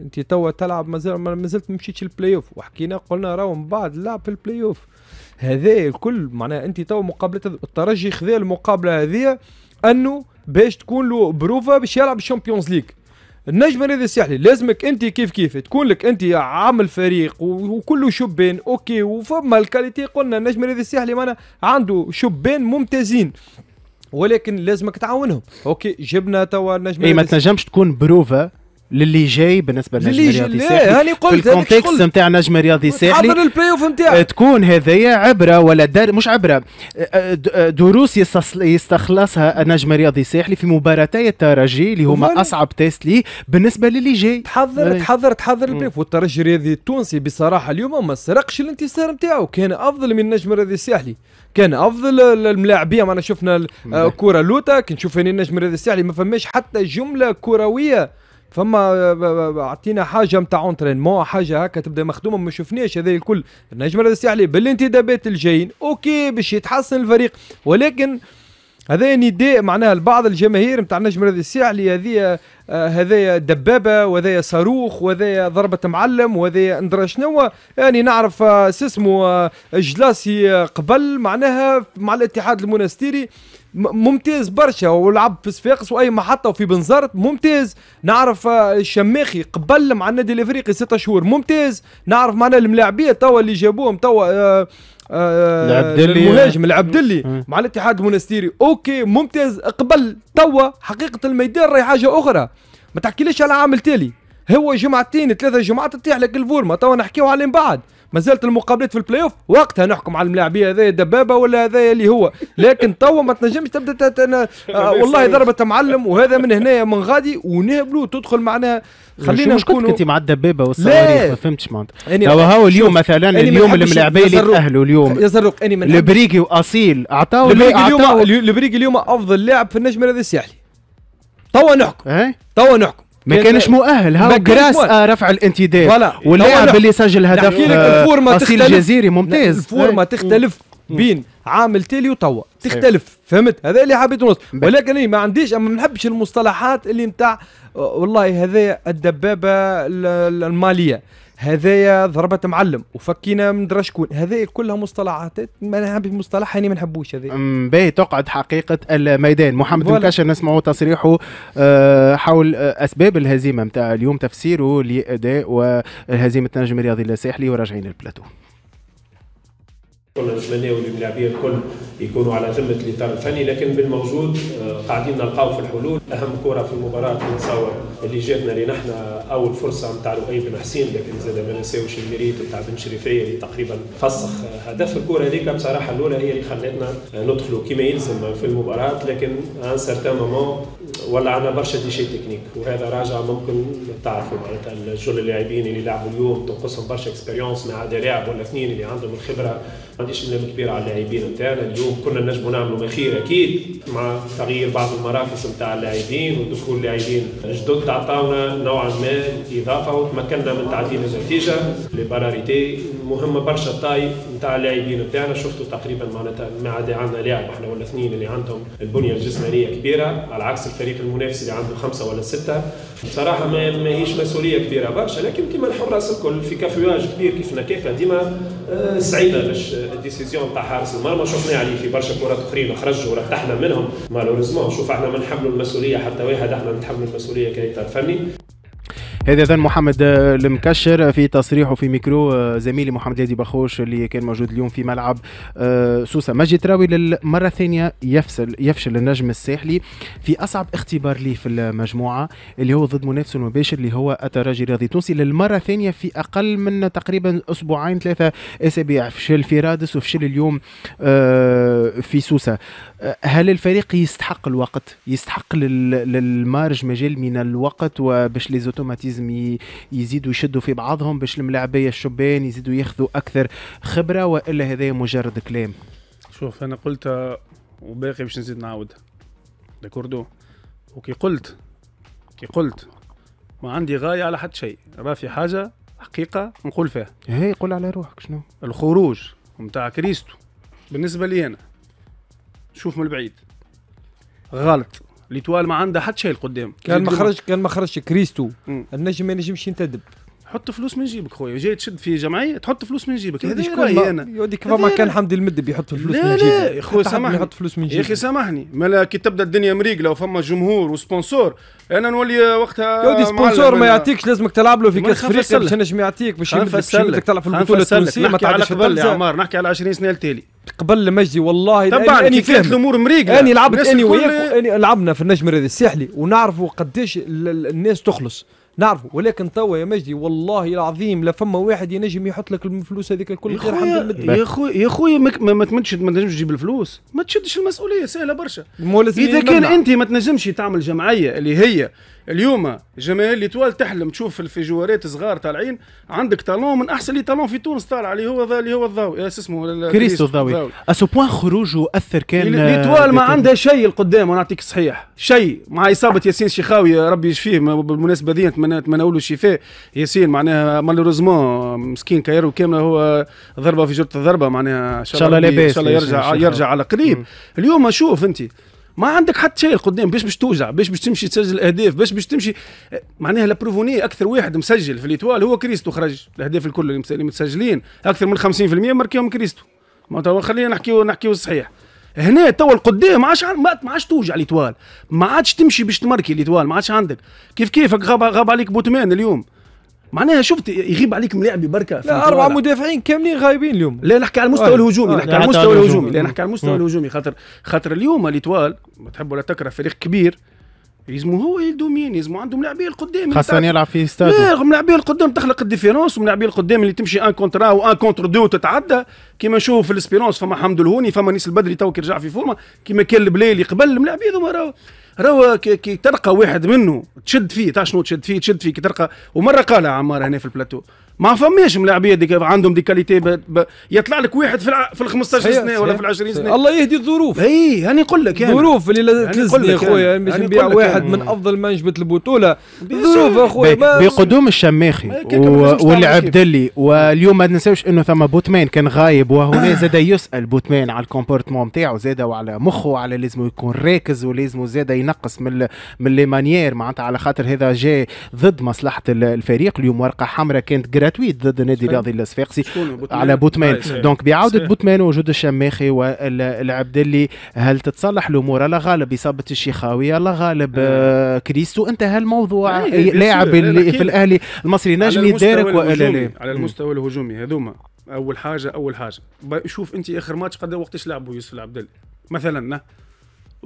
انت توا تلعب مازال ما زلت ما مشيتش البلاي اوف وحكينا قلنا راهو من بعد اللعب في البلاي اوف هذا الكل معناها انت توا مقابلة الترجي خذا المقابلة هذه انه باش تكون له بروفا باش يلعب ال Champions League النجم الرياضي الساحلي لازمك أنت كيف كيف تكون لك أنت عامل فريق وكله شبان okay وفما ال qualité قلنا النجم الرياضي الساحلي معنا عنده شبان ممتازين ولكن لازمك تعاونهم. أوكي جبنا توا النجم اي ما تنجمش تكون بروفا للي جاي بالنسبة للنجم للي جاي- الرياضي لا، الساحلي هاني قلت، الكونتكست. نتاع نجم الرياضي الساحلي تحضر البلاي اوف آه، نتاعك تكون هذيا عبرة ولا در مش عبرة. آه، آه، دروس يستخل- يستخلصها النجم الرياضي الساحلي في مباراتي الترجي اللي هما. أصعب تيست ليه بالنسبة للي جاي. تحضر أي. تحضر تحضر البلاي اوف والترجي الرياضي التونسي بصراحة اليوم ما سرقش الانتصار نتاعو. كان أفضل من النجم الرياضي الساحلي كان أفضل الملاعبية. معنا شفنا ال- آه، كرة لوتا كي نشوف هنا النجم الرياضي الساحلي ما فماش حتى جملة كروية. فما آه، ب- ب- أعطينا حاجة نتاع entraînement حاجة هكا تبدأ مخدومة ما شفناش هذا الكل. النجم الرياضي الساحلي بالانتدابات الجايين okay باش يتحسن الفريق. ولكن هذا نداء معناها لبعض الجماهير نتاع النجم الرياضي الساحلي هذه آه، هذايا دبابة وهذايا صاروخ وهذايا ضربة معلم وهذايا ندرى شنو يعني نعرف آه، اسمه آه، جلاسي آه، قبل معناها مع الاتحاد المنستيري م- ممتاز برشا ولعب في صفاقس وأي محطة وفي بنزرت ممتاز. نعرف آه، الشماخي قبل مع النادي الإفريقي ستة شهور ممتاز. نعرف معنا الملاعبية توا اللي جابوهم توا آه، آه،. المهاجم العبدلي. مع الاتحاد المنستيري okay ممتاز. قبل توا حقيقة الميدان راهي حاجة أخرى. ما تحكيليش على عام تالي. هو جمعتين ثلاثة جمعات تطيح لك الفورمة. توا نحكيو عليه من بعد. ما زالت المقابلات في البلاي اوف وقتها نحكم على الملاعبية هذايا دبابة ولا هذايا اللي هو. لكن توا ما تنجمش تبدأ تت... أنا... آه والله ضربة معلم وهذا من هنا من غادي ونهبلوا تدخل معناها خلينا نكونوا أنت مع الدبابة والصواريخ ما فهمتش معناتها. أني- توا هو اليوم مثلا ما اليوم الملاعبية اللي. تأهلوا اليوم. يا زروق اني من البريقي وأصيل عطاو اليوم عطاو البريق اليوم أفضل لاعب في النجم الرياضي الساحلي توا نحكم. إيه؟ توا نحكم. ما كان- كانش مؤهل. كانش جراس. آه رفع الانتداب. واللاعب. اللي سجل هدف آه، أصيل تختلف. جزيري ممتاز. الفورمه إيه. تختلف بين عامل تالي وتوا تختلف. فهمت؟ هذا اللي حبيت نوصل ولكن أنا ما عنديش اما ما نحبش المصطلحات اللي نتاع والله هذايا الدبابة ال- ال- المالية. هذايا ضربة معلم وفكينا من درا شكون هذايا كلها مصطلحات ما مصطلح هاني ما نحبوش هذا أم، باهي تقعد حقيقة الميدان. محمد. مكاشر نسمعوا تصريحه آه، حول آه، أسباب الهزيمة متاع اليوم تفسيره لأداء وهزيمة النجم الرياضي الساحلي وراجعين البلاتو كنا نتمناو الملاعبيه الكل يكونوا على ذمة الإطار الفني لكن بالموجود آه، قاعدين نلقاو في الحلول. أهم كرة في المباراة نتصور اللي جاتنا اللي نحن أول فرصة نتاع لؤي بن حسين لكن زاد ما ننساوش ال mérite نتاع بن شريفية اللي تقريبا فسخ آه، هدف الكرة هذيك. بصراحة الأولى هي اللي خلتنا آه، ندخلوا كما يلزم في المباراة لكن un certain moment ولا عندنا برشا déchets techniques. وهذا راجع ممكن تعرفوا معناتها الجل اللاعبين اللي لعبوا اليوم تنقصهم برشا expérience ما عدا لاعب ولا اثنين اللي عندهم الخبرة. عنديش ملام كبير على اللاعبين نتاعنا اليوم كنا نجموا نعملوا ما خير أكيد مع تغيير بعض المراكز نتاع اللاعبين ودخول لاعبين جدد تعطاونا نوعا ما إضافة وتمكنا من تعديل النتيجة. la priorité مهمة برشا la taille نتاع اللاعبين نتاعنا شفتوا تقريبا معناتها ما عدا عندنا لاعب إحنا ولا اثنين اللي عندهم البنية الجسمانية كبيرة على عكس الفريق المنافس اللي عنده خمسة ولا ستة. بصراحة ما ماهيش مسؤولية كبيرة برشا لكن كما الحراس الكل في cafouillage كبير كيف ديما آه، سعيدة باش la décision تاع حارس المرمى. شفنا عليه في برشا كرات أخرين خرجوا ورتحنا منهم. malheureusement شوف إحنا ما نحملوا المسؤولية حتى واحد إحنا نتحملوا المسؤولية كإطار فني. هذا ذن محمد المكشر في تصريحه في ميكرو آه، زميلي محمد هادي بخوش اللي كان موجود اليوم في ملعب آه، سوسة. مجد تراوي للمرة الثانية يفشل يفشل النجم الساحلي في أصعب اختبار ليه في المجموعة اللي هو ضد منافسه المباشر اللي هو الترجي الرياضي التونسي. للمرة الثانية في أقل من تقريبا أسبوعين ثلاثة أسابيع فشل في رادس وفشل اليوم آه، في سوسة. هل الفريق يستحق الوقت؟ يستحق لل- لل marge مجال من الوقت وباش les automatismes يزيدوا يشدوا في بعضهم باش الملاعبية الشبان يزيدوا ياخذوا أكثر خبرة وإلا هذا مجرد كلام. شوف أنا قلت وباقي باش نزيد نعاود. d'accord؟ وكي قلت كي قلت ما عندي غاية على حد شيء. راه في حاجة حقيقة نقول فيها. هي قول على روحك شنو؟ الخروج نتاع كريستو. بالنسبة لي أنا شوف من البعيد. غلط. l'Étoile ما عندها حد شيء لقدام كان ما خرج كان ما خرجش. كريستو. النجم ما ينجمش ينتدب. حط فلوس من جيبك خويا جاي تشد في جمعية تحط فلوس من جيبك هذا رايي ما- أنا؟ يودي كيف ما كان لا. حمدي المدب يحط فلوس لا من لا جيبه. يا خويا سامحني. يحط فلوس من يا جيبه. أخي سامحني. مالا كي تبدأ الدنيا مريقله وفما جمهور و sponsor. أنا نولي وقتها يودي sponsor ما. يعطيكش لازمك تلعب له في ما كاس أفريقيا باش. نجم يعطيك باش يمدك تلعب في البطولة. التونسية ما نحكي على تعديش قبل يا. عمار نحكي على 20 سنة التالي قبل مجدي والله طبعا أني كانت الأمور مريقله أني لعبت أني وياك لعبنا في النجم الرياضي الساحلي ونعرفوا قديش ال- ال- الناس تخلص. نعرفوا ولكن توا يا مجدي والله العظيم لا فما واحد ينجم يحط لك الفلوس هذيك الكل غير حمد المدي يا خويا يا خويا ما- تمدش ما تنجمش تجيب الفلوس. ما تشدش المسؤولية سهلة برشا. إذا كان. أنت ما تنجمش تعمل جمعية اللي هي اليوم جماهير اللي تحلم تشوف في جوارات صغار طالعين عندك talent من أحسن les talents في تونس طالع اللي هو اللي هو الضاوي. اسمه؟ اسمه كريستو الضاوي. à ce point خروجه اثر كان l'Étoile ما آه، عندها شيء القدام وأنا نعطيك صحيح. شيء مع إصابة ياسين شيخاوي ربي يشفيه بالمناسبة دي نتمنى له الشفاء. ياسين معناها malheureusement مسكين carrière كاملة هو ضربة في جرة الضربة معناها إن شاء الله إن شاء الله يرجع. يرجع على قريب. اليوم شوف أنت ما عندك حتى شيء. القدام باش باش توجع باش باش تمشي تسجل أهداف باش باش تمشي. معناها la preuve أكثر واحد مسجل في الـ Étoile هو كريستو خرج. الأهداف الكل اللي متسجلين أكثر من 50% ماركيهم كريستو. ما خلينا نحكيو نحكيو صحيح هنا توا القدام ما عادش ما عادش توجع الـ Étoile ما عادش تمشي باش تماركي الـ Étoile ما عادش عندك. كيف كيفك؟ غاب غاب عليك بوتمان اليوم. معناها شفت يغيب عليك ملاعبي بركة لا أربع. مدافعين كاملين غايبين اليوم لا نحكي على المستوى آه. الهجومي آه. نحكي على المستوى الهجومي الهجوم. لا نحكي على المستوى. الهجومي خاطر خاطر اليوم الـ Étoile ما تحب ولا تكره فريق كبير يلزمو هو evidemment يلزمو عنده ملاعبيه القدام خاصة يلعب في استاد لا ملاعبيه القدام تخلق la différence وملاعبيه القدام اللي تمشي un contre un و un contre deux تتعدى كيما نشوف في الـ Espérance فما حمد الهوني فما نيس البدري تو كي رجع في forme كيما كان البليلي قبل الملاعبيه هذوما راهو راهو كي, ترقى واحد منه تشد فيه تعرف شنو تشد فيه؟ تشد فيه كي ترقى. ومرة قالها عمار هنا في البلاتو ما فماش ملاعبية ديك عندهم des qualités ب... ب... يطلع لك واحد في الع... في ال 15 صحيح، سنة ولا. في ال 20 سنة. الله يهدي الظروف. إي هاني نقول لك يعني. ظروف اللي لا يعني تلزني نقول يا لك خويا يعني. باش يعني نبيع واحد يعني. من أفضل ما نجبت البطولة. bien sûr ظروف bien sûr. يا خويا بقدوم الشماخي. والعبدلي واليوم ما ننساوش إنه ثم بوتمان كان غايب وهنا زاد يسأل بوتمان على الـ comportement نتاعو زاد وعلى مخه وعلى لازم يكون راكز ولازم زاد ينقص من من les manières. معناتها على خاطر هذا جاي ضد مصلحة ال- الفريق. اليوم ورقة حمراء كانت gratuite ضد النادي الرياضي الصفاقسي؟ على بوتمان آه،. donc بعودة. بوتمان ووجود الشماخي والعبدلي هل تتصلح الأمور الله غالب إصابة الشيخاوي الله غالب آه، كريستو انتهى الموضوع bien لاعب. في الأهلي المصري على نجم يتدارك والا لا على. المستوى الهجومي هذوما أول حاجة أول حاجة شوف أنت اخر ماتش قدر وقتاش لعبوا يوسف العبدلي مثلا.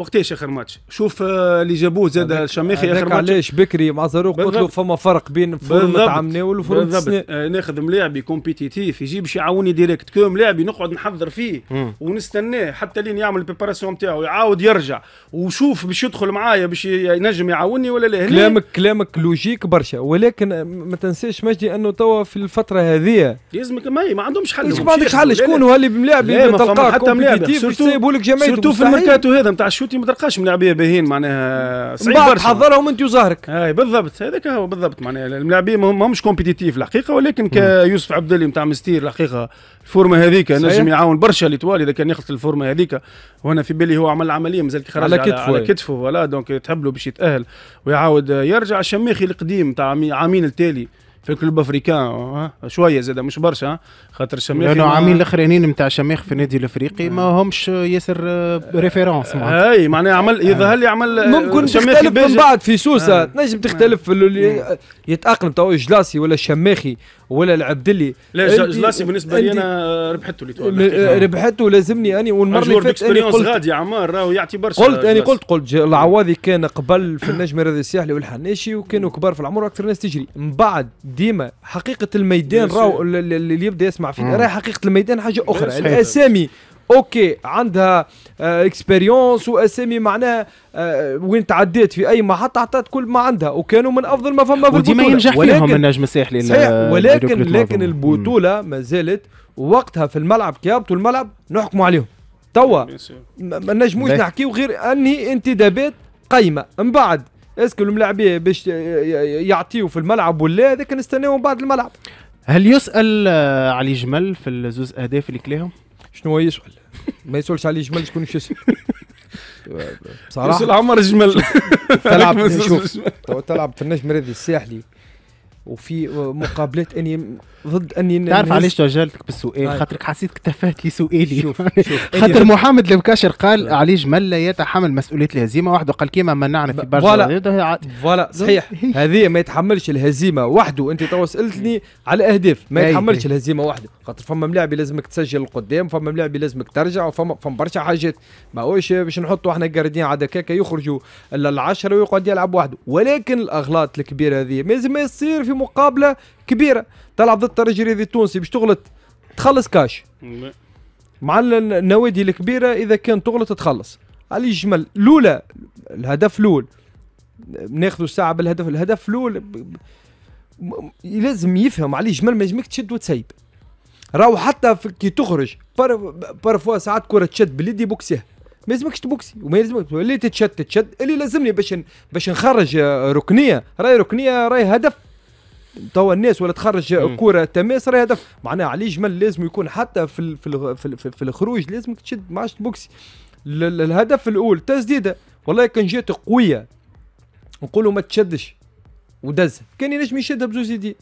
وقتاش آخر ماتش؟ شوف آه، اللي جابوه زاد الشماخي آخر ماتش. علاش؟ بكري مع زاروق قلت له. فما فرق بين forme بالضبط. عمنا وال forme بالضبط. السنة آه، ناخذ ملاعبي compétitif يجي باش يعاوني direct comme لاعبي نقعد نحضر فيه. ونستناه حتى لين يعمل الـ préparation نتاعو يعاود يرجع. وشوف باش يدخل معايا باش ينجم يعاوني ولا لا. كلامك كلامك logique برشا. ولكن ما تنساش مجدي أنه توا في الفترة هذه يعزمك ما ما عندهمش حل. ما عندكش حل. شكون هو اللي ملاعبي تلقاه حتى ملاعب. compétitif surtout- يسيبوا لك surtout في. الميركاتو هذا نتاع الشوتي ما تلقاش ملاعبيه باهين معناها صعيب برشا. حضرهم أنت وزهرك. هاي بالضبط. هذاك هو بالضبط معناها. الملاعبين ما همش compétitifs الحقيقة ولكن كيوسف عبد الله نتاع مستير الحقيقة الـ forme هذيك. نجم يعاون برشا l'Étoile إذا كان ياخذ الـ forme هذيك وأنا في بالي هو عمل عمليه مازال خرج على كتفه، على. كتفه ولا donc تحب له باش يتأهل ويعاود يرجع الشماخي القديم تاع عامي- عامين التالي. في الـ Club Africain ها، شوية زاد مش برشا ها، خاطر الشماخي لأنه عامين الاخرانيين نتاع شماخ في النادي الأفريقي ما همش ياسر آه، référence معناتها. هاي معناها عمل يظهر لي عمل ممكن تختلف من. بعد في سوسة. آه. تنجم تختلف في اللي يتأقلم تو جلاسي ولا الشماخي ولا العبدلي جلاسي بالنسبة لي أنا ربحته م- الحقيقة. ربحته لازمني أني والمرة اللي فاتت أني بـ expérience قلت غادي عمار راهو يعطي برشا قلت أني جلاسي. قلت قلت العواضي كان قبل في النجم الرياضي الساحلي والحناشي وكانوا كبار في العمر وأكثر ناس تجري من بعد ديما حقيقة الميدان راهو. اللي اللي يبدأ يسمع مم. راهي حقيقة الميدان حاجة أخرى. الأسامي OK عندها آه expérience واسامي معناها آه وين تعديت في أي محطة اعطت كل ما عندها وكانوا من أفضل ما فما في البطولة ينجح فيهم ولكن- النجم الساحلي صحيح ولكن لكن. البطولة ما زالت وقتها في الملعب كي يهبطوا الملعب نحكموا عليهم توا. ما نجموش. نحكيو غير أنهي انتدابات قايمة من بعد اسكو الملاعبيه باش يعطيو في الملعب ولا هذاك نستناو من بعد الملعب هل يسأل آه، علي جمل في الزوز أهداف اللي كلاهم؟ شنو هو يسأل ما يسولش عليه جمال شكون يوسف بصراحة. عمر جمل تلعب شوف جمل. تلعب في النجم الرياضي الساحلي. وفي مقابلات أني ضد أني تعرف علاش توجهتك بالسؤال. خاطرك حسيت اكتفيت لي سؤالي شوف. شوف خاطر محمد المكاشر قال علي جمل لا يتحمل مسؤولية الهزيمة؟ وحده قال كيما منعنا في برشا voilà. صحيح. هذه ما يتحملش الهزيمة وحده. أنت تو سألتني على أهداف. ما يتحملش. الهزيمة وحده. خاطر فما ملاعبي لازمك تسجل القدام فما ملاعبي لازمك ترجع وفما فما برشا حاجات. ما هوش باش نحطوا إحنا gardiens عاد هكاك يخرجوا الا العشرة ويقعد يلعب وحده. ولكن الأغلاط الكبيرة هذه لازم ما يصير في مقابلة كبيرة. تلعب ضد الترجي التونسي باش تغلط تخلص كاش. مع ال- النوادي الكبيرة إذا كان تغلط تخلص علي جمل الأولى الهدف الأول. ناخذوا ساعه بالهدف الهدف الأول لازم يفهم. علي جمل ما يجمك تشد وتسيب راهو حتى كي تخرج بار بارفوا ساعات كرة تشد باليد يبوكسيها ما يلزمكش تبوكسي وما يلزمك اللي تتشد تتشد. اللي لازمني باش باش نخرج آه، ركنية. راهي ركنية راهي هدف. توا الناس ولا تخرج مم. كرة تماس راهي هدف معناها علي جمل لازم يكون حتى في في في, في, الخروج لازمك تشد ال- ال- الهدف الأول تسديده والله كان جات قوية. نقولوا ما تشدش. ودز. كان ينجم يشدها بزوز يدين.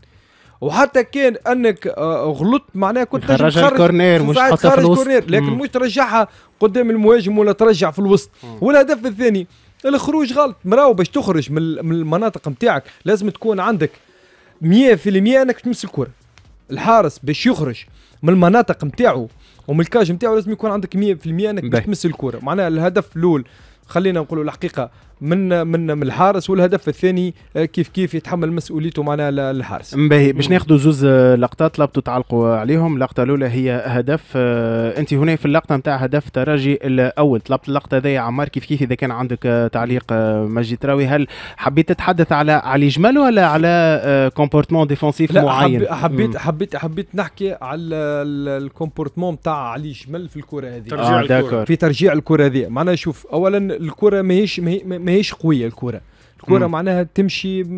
وحتى كان أنك آه، غلطت معناها كنت تخرج- الـ corner مش حطها في الوسط. corner. لكن مم. مش ترجعها قدام المهاجم ولا ترجع في الوسط. والهدف الثاني الخروج غلط. مراو باش تخرج من المناطق نتاعك لازم تكون عندك 100% أنك تمس الكرة الحارس باش يخرج من المناطق نتاعو ومن الـ cage نتاعو لازم يكون عندك 100% أنك باش. تمس الكرة معناها الهدف الأول خلينا نقولوا الحقيقة من من من الحارس والهدف الثاني آه، كيف كيف يتحمل مسؤوليته معناها ل- الحارس باهي. باش ناخذوا زوز آه، لقطات لابطوا تعلقوا عليهم. اللقطه الأولى هي هدف آه، أنت هنا في اللقطة نتاع هدف ترجي الأول. طلبت اللقطة هذه يا عمار كيف كيف إذا كان عندك آه، تعليق آه، مجدي تراوي هل حبيت تتحدث على علي جمل ولا على comportement défensif معين؟ حبي- حبيت. حبيت حبيت نحكي على ال- الـ comportement تاع علي جمل في الكرة هذه. ترجيع الكرة. d'accord. في ترجيع الكرة هذه. معناها شوف اولا الكرة ماهيش ماهي- ماهيش قوية الكرة. الكرة مم. معناها تمشي م-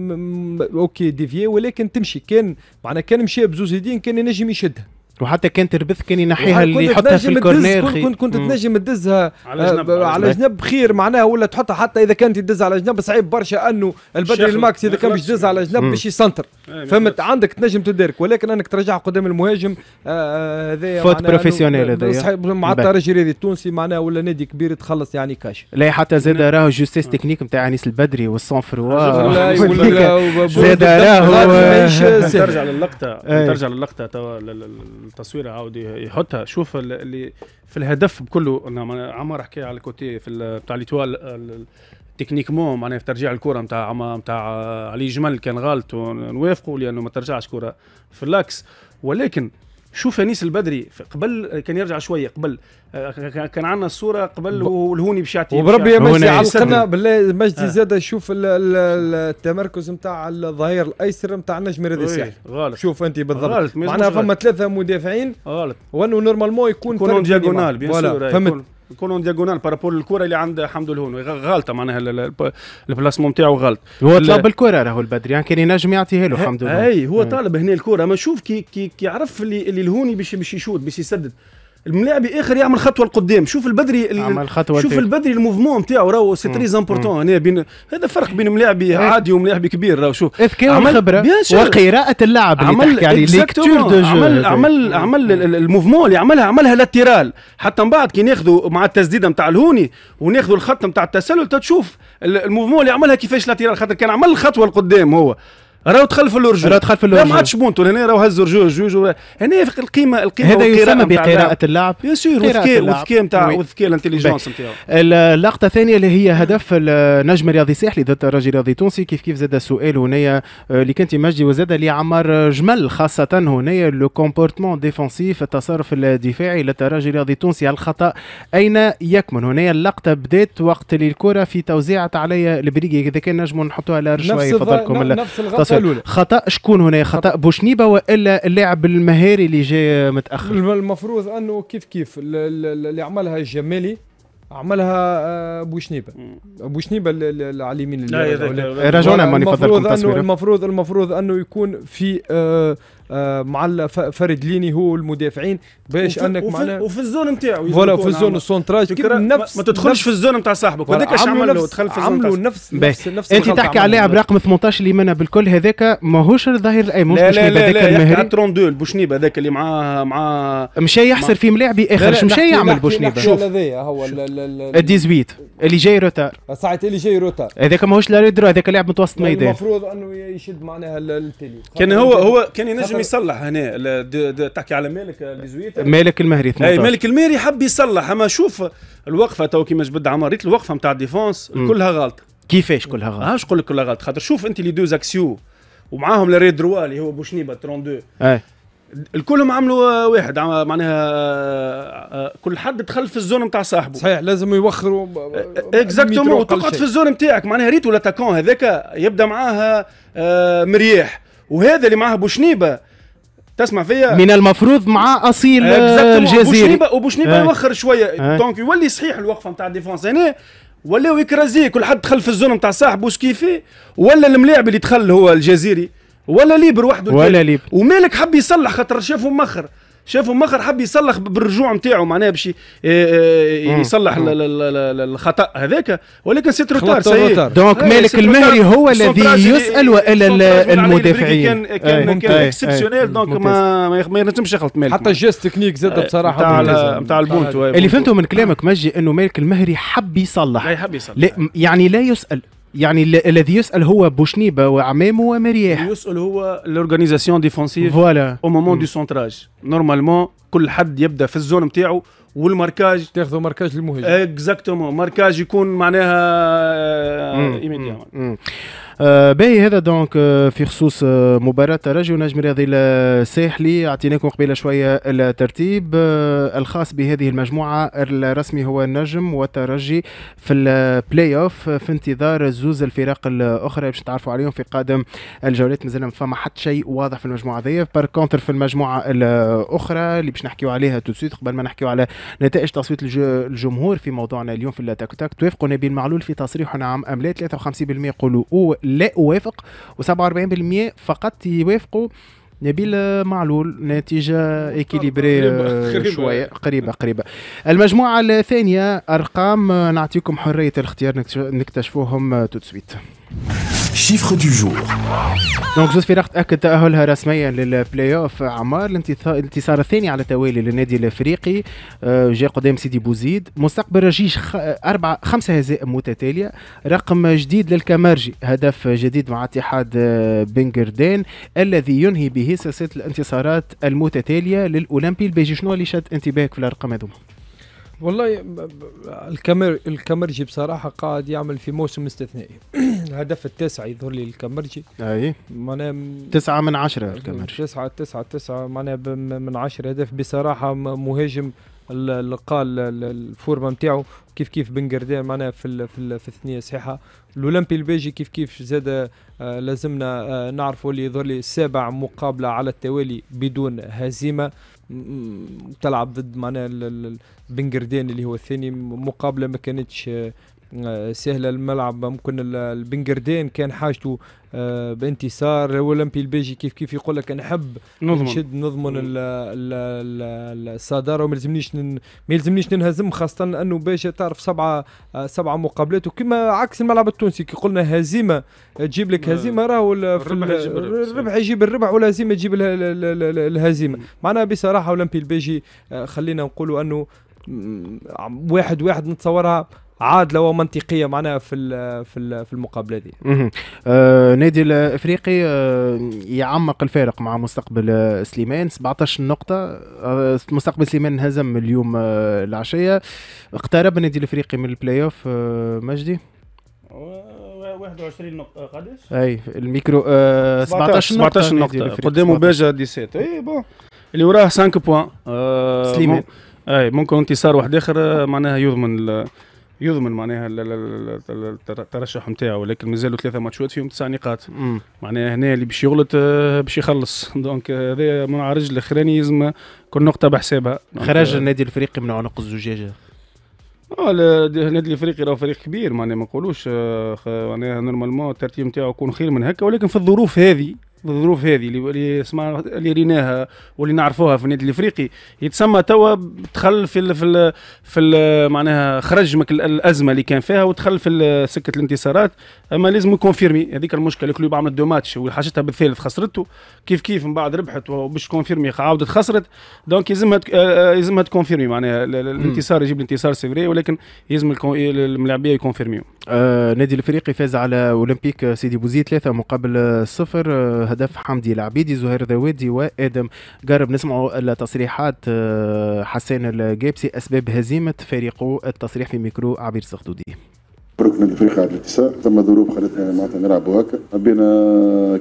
م- أوكي ديفيي ولكن تمشي. كان معناها كان مشى بزوز يدين كان ينجم يشدها. وحتى كان تربث كان ينحيها اللي كنت يحطها في الكورنير كنت كنت مم. تنجم تدزها على آه، جنب، ب- على جنب. خير معناها ولا تحطها حتى إذا كانت تدز على جنب صعيب برشا أنه البدري الماكس إذا كان باش. يدز على جنب. باش يسنتر ما فهمت. عندك تنجم تدارك ولكن أنك ترجع قدام المهاجم آه، هذايا فوت معناها إنه- بروفيسيونيل هذايا. صحيح، مع. الترجي الرياضي التونسي معناها ولا نادي كبير تخلص يعني كاش لا حتى زاد راهو جوستيس تكنيك نتاع أنيس البدري والسون فروا زاد راهو. ترجع للقطه. ترجع للقطه توا التصوير عاود يحطها. شوف ال- اللي في الهدف بكله أنا ما- عمار حكى على الكوتي في بتاع ليتوال ال- تكنيكمون معناها في ترجيع الكرة نتاع نتاع علي جمل كان غلط ونوافقوا لأنه ما ترجعش كرة في اللاكس ولكن شوف انيس البدري قبل كان يرجع شوية قبل آه، كان- كان عندنا الصورة قبل والهوني باش يعطي وبربي يا مجدي علقنا. بالله مجدي آه. زاد شوف ال- ال- ال- التمركز نتاع الظهير الأيسر نتاع النجم الرياضي إيه، الساحلي غلط شوف أنت بالضبط. معناها فما ثلاثة مدافعين غلط وأنه normalement يكون diagonale معاه. bien sûr فهمت يكونون diagonale par rapport الكره اللي عند حمد الهون. غالطة معناها ال- ال- البلاسمون نتاعو غلط هو طلب الكرة راهو البدري يعني كان ينجم يعطيها له الحمد لله أي هو. طالب هنا الكرة. اما شوف كي كي كي يعرف اللي اللي الهوني باش باش يشوت باش يسدد. الملاعب اخر يعمل خطوة لقدام. شوف البدري ال- عمل خطوة شوف. البدري الـ mouvement نتاعو راهو c'est très important هنا بين هذا فرق بين ملاعبي عادي وملاعبي كبير راهو. شوف bien sûr. وقراءة اللعب اللي عمل تحكي عليه lecture. de jeu عمل. عمل عمل ال- ال- الـ mouvement اللي عملها عملها latéral حتى من بعد كي ناخذوا مع التسديدة نتاع الهوني وناخذوا الخط نتاع التسلل تشوف ال- الـ mouvement اللي عملها كيفاش latéral خاطر كان عمل الخطوه لقدام هو. راهو دخل في الرجوع راهو دخل في الرجوع. ما عادش بونتو. هنا راهو هزوا رجوع جوج هنا في القيمه القيمة هذا يسمى نتاع بقراءة اللعب. bien sûr والذكاء. والذكاء نتاع. والذكاء الانتليجنس نتاعو اللقطة الثانية اللي هي هدف النجم الرياضي الساحلي ضد الرجل الرياضي التونسي كيف كيف زاد سؤال هنايا آه، اللي كنت مجدي وزاد اللي عمر جمل خاصة هنايا le comportement défensif التصرف الدفاعي. للترجي الرياضي التونسي الخطأ أين يكمن؟ هنايا اللقطة بدات وقت اللي الكرة في توزيعة علي البريقي إذا كان نجموا نحطوها على نفس الظ- فضلكم ال- تصوير. الأولى. خطأ شكون هنا خطأ. بوشنيبة وإلا اللاعب المهاري اللي جاي متأخر؟ الم- المفروض أنه كيف كيف ال- ال- اللي عملها الجمالي عملها آه، بوشنيبة. بوشنيبة ال- ال- ال- على اليمين رجعونا ماني المفروض فضلكم المفروض المفروض أنه يكون في آه مع الف- فرد ليني هو المدافعين. باش وفي- أنك وفي, معناها وفي الزون نتاعو فوالا في الزون السونتراج نفس ما تدخلش في الزون نتاع صاحبك وهذاك اش عملوا دخل في الزون عملوا نفس. نفس نفس أنت تحكي على. لاعب رقم 18 اللي منها بالكل هذاك ماهوش الظاهر الايمن لا مش لا لا, هذاك المهري. 32 البوشنيبه هذاك اللي معاه معاه مشى يحصر في ملاعبي لا، آخر مشى يعمل بوشنيبة. شوف. هو ال- ال- ال- الديزويت اللي جاي روتار ساعة اللي جاي روتار هذاك ماهوش لا ريدرو هذاك لاعب متوسط ميدان المفروض أنه يشد معناها ال- التالي كان هو هو كان ينجم يصلح هنا. تحكي على مالك الزويت مالك المهري أي 18 مالك الميري حب يصلح. أما شوف الوقفة تو كيما جبد عمر ريت الوقفة نتاع ال défense. كلها غلط. كيفاش كلها غلط؟ ها نقول لك كلها غلط؟ خاطر شوف أنت les deux axiaux ومعاهم l'arrière droit اللي هو بوشنيبه 32 أي. الكلهم عملوا واحد معناها كل حد دخل في ال zone نتاع صاحبه. صحيح لازم يوخروا exactement وتقعد في ال zone نتاعك معناها ريتو l'attaquant هذاك يبدأ معاها آه، مرياح وهذا اللي معاه بوشنيبه تسمع فيا من المفروض مع أصيل آه،. الجزيري وبوشنيبه آه. يوخر شوية آه. donc يولي صحيح الوقفة نتاع ال défense هنا ولاو écrasés كل حد دخل في ال zone نتاع صاحبه ce qui fait ولا الملاعب اللي دخل هو الجزيري ولا libre وحده ولا الكل. ليب ومالك حب يصلح خاطر شافه مخر شافه مخر حب يصلح بالرجوع نتاعو معناها باش. يصلح مم. ال- ال- ال- الخطأ هذاك ولكن c'est trop tard خلطة c'est trop tard. donc إيه، مالك المهري. هو الذي اللي- يسأل وألا اللي عليه المدافعين كان. كان. exceptionnel donc ما ما يخ- ما ينجمش يخلط مالك حتى ال geste technique زاد بصراحة نتاع البونت اللي. فهمته من كلامك مجي إنه مالك المهري حب يصلح لا يحب يصلح لا يعني لا يسأل يعني ال- الذي يسأل هو بوشنيبة وعمامه ومرياح يسأل هو l'organisation défensive voilà au moment du centrage normalement كل حد يبدأ في ال zone نتاعو وال marquage. تاخذوا مركز المهاجم exactement marquage يكون معناها مم. آه باهي هذا donc آه في خصوص آه مباراة الترجي ونجم الرياضي الساحلي. أعطيناكم قبيلة شوية الترتيب. الخاص بهذه المجموعة الرسمي هو النجم والترجي في البلاي اوف في انتظار الزوز الفرق الأخرى. باش تعرفوا عليهم في قادم الجولات مازال ما فما حتى شيء واضح في المجموعة هذيا par contre في المجموعة الأخرى اللي باش نحكيو عليها tout de suite قبل ما نحكيو على نتائج تصويت الج- الجمهور في موضوعنا اليوم في ال tac tac توافقوا نبيل معلول في تصريحه نعم أم لا؟ 53% يقولوا أو لا أوافق و47% فقط يوافقوا نبيل معلول نتيجة قريبة- قريبة. شوية. قريبة قريبة. المجموعة الثانية أرقام آه، نعطيكم حرية الاختيار نكتش- نكتشفوهم tout de suite Chiffre du jour. donc زوز فرق تاكد تاهلها رسميا للبلاي اوف عمار الانتص- الانتصار الثاني على التوالي للنادي الافريقي جاء قدام سيدي بوزيد مستقبل رجيج خ... أربع خمسه هزائم متتاليه رقم جديد للكامرجي هدف جديد مع اتحاد بنجردين الذي ينهي به سلسله الانتصارات المتتاليه للاولمبي البيجي شنو اللي شد انتباهك في الارقام هذوما؟ والله الكامير الكامرجي بصراحة قاعد يعمل في موسم استثنائي. الهدف التاسع يظهر لي الكامرجي أي. معناها تسعة من عشرة الكامرجي تسعة تسعة تسعة معناها من عشرة. هدف بصراحة م- مهاجم ال- اللي قال ال- الفورمة نتاعو كيف كيف بن قردان معناها في ال- في, ال- في الثنية صحيحه الأولمبي البيجي كيف كيف زاد آه، لازمنا آه، نعرفوا اللي يظهر لي سابع مقابلة على التوالي بدون هزيمة. تلعب ضد معناها ال- ال- بن قردان اللي هو الثاني مقابلة ما كانتش آه، سهله الملعب. ممكن ال- البنجردين كان حاجته آه، بانتصار. الاولمبي البيجي كيف كيف يقول لك نحب نضمن. نشد نضمن ال- ال- ال- الصدارة. وما يلزمنيش ما يلزمنيش ننهزم خاصة أنه باشا تعرف سبعة آه، سبعة مقابلات وكما عكس الملعب التونسي كي قلنا هزيمة تجيب لك هزيمة راهو الربح ال- يجيب الربح، والهزيمه تجيب ال- ال- ال- ال- الهزيمة. معناها بصراحة أولمبي البيجي خلينا نقولوا أنه واحد واحد نتصورها عادلة ومنطقية معناها في ال- في ال- في المقابلة دي. آه نادي الإفريقي آه يعمق الفارق مع مستقبل آه سليمان. 17 نقطة. آه مستقبل سليمان انهزم اليوم آه العشية. اقترب النادي الإفريقي من البلاي اوف آه مجدي؟ 21 نقطة. قداش؟ أي الميكرو آه 17 نقطة 17 النادي نقطة. قدامه 17. باجا 17 et bon. اللي وراه 5 points آه، سليمان. أي ممكن انتصار واحد آخر آه، معناها يضمن يضمن معناها ال- ال- ال- ال- التر- الترشح نتاعو ولكن مازالوا ثلاثة ماتشات فيهم تسع نقاط. معناها هنا اللي باش يغلط آه، باش يخلص. donc هذا من على الرجل الاخراني لازم كل نقطة بحسابها. خرج آه، النادي الافريقي من عنق الزجاجة. آه النادي الافريقي راه فريق كبير معناها ما نقولوش آه، معناها normalement الترتيب نتاعو يكون خير من هكا ولكن في الظروف هذه الظروف هذه اللي اسمها اللي ريناها واللي نعرفوها في النادي الإفريقي. يتسمى توا دخل في ال في ال في ال معناها خرج من ال- الأزمة اللي كان فيها ودخل في سكة الانتصارات. أما لازم ي confirmer هذيك المشكلة ال club عمل deux matchs وحاجتها بالثالث خسرته كيف كيف من بعد ربحت وباش confirmer عاودت خسرت. donc يلزمها آه، آه، يلزمها ت confirmer معناها ال- ال- الانتصار يجيب الانتصار c'est ولكن يلزم الملاعبيه يكونفيرميو آه نادي الافريقي فاز على أولمبيك سيدي بوزيد ثلاثة مقابل صفر. آه هدف حمدي العبيدي زهير ذوادي وآدم قرب نسمعوا التصريحات آه حسان الجابسي أسباب هزيمة فريقه التصريح في ميكرو عبير السخدودي مبروك من الفريق على الانتصار ثم ظروف خلتنا معناتها نلعبوا هكا. حبينا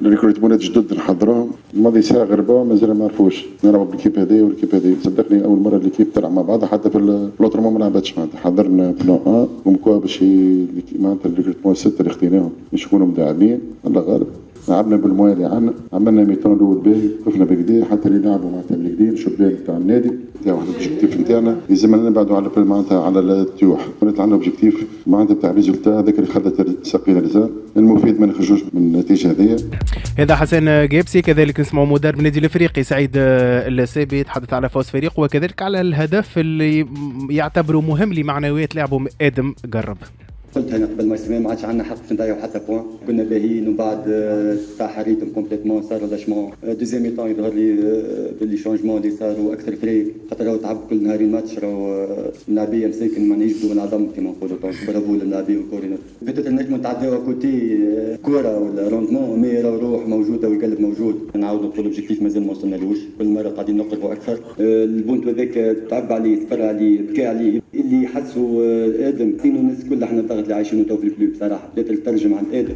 الريكروتمونات جدد نحضروهم الماضي ساعة غرباء مازال ما نعرفوش نلعبوا بالكيب هذه والكيب هذه صدقني أول مرة الكيب تلعب مع بعضها حتى في الأوتر ما لعبتش معناتها. حضرنا بلان ان ومكوا باش معناتها الريكروتمون الستة اللي خديناهم باش يكونوا مداعبين الله غالب. لعبنا بالمويه اللي عملنا ميتون الأول باهي وقفنا بكدا حتى اللي لعبوا معناتها بالكدا الشبان تاع النادي. نتاع واحد الاوبجيكتيف نتاعنا يلزمنا نبعدوا على معناتها على التيوح كانت عندنا اوبجيكتيف معناتها تاع ريزولتا هذاك اللي خلى ساقينا لزان المفيد ما نخرجوش من النتيجة هذيا هذا حسن جابسي كذلك نسمعوا مدرب النادي الإفريقي سعيد آه، السابي يتحدث على فوز فريقه وكذلك على الهدف اللي يعتبره مهم لمعنويات لاعبه آدم قرب قلت هنا قبل ما يسمع ما عادش عندنا حق باش نضيعوا حتى point. كنا باهيين ومن بعد آه، تاع حريتهم complètement صار relâchement. deuxième mi-temps يظهر لي آه، باللي changements اللي صاروا أكثر فريق خاطر راهو تعب كل نهارين ماتش راهو آه، اللاعبيه مساكن ما يجبدوا من عظم كما نقولوا donc برافو للاعبين والكورينات بدأت نجموا نتعداو côté آه، كورة ولا rendement mais راهو روح موجودة والقلب موجود. نعاودوا نقولوا objectif مازال ما وصلنالوش كل مرة قاعدين نقربوا أكثر. آه، البونت هذاك تعب عليه صبر عليه بكى عليه. اللي حسوا آه، آدم الناس كلها إحنا الضغط اللي عايشينه تو في ال club صراحة بدات الترجم عن آدم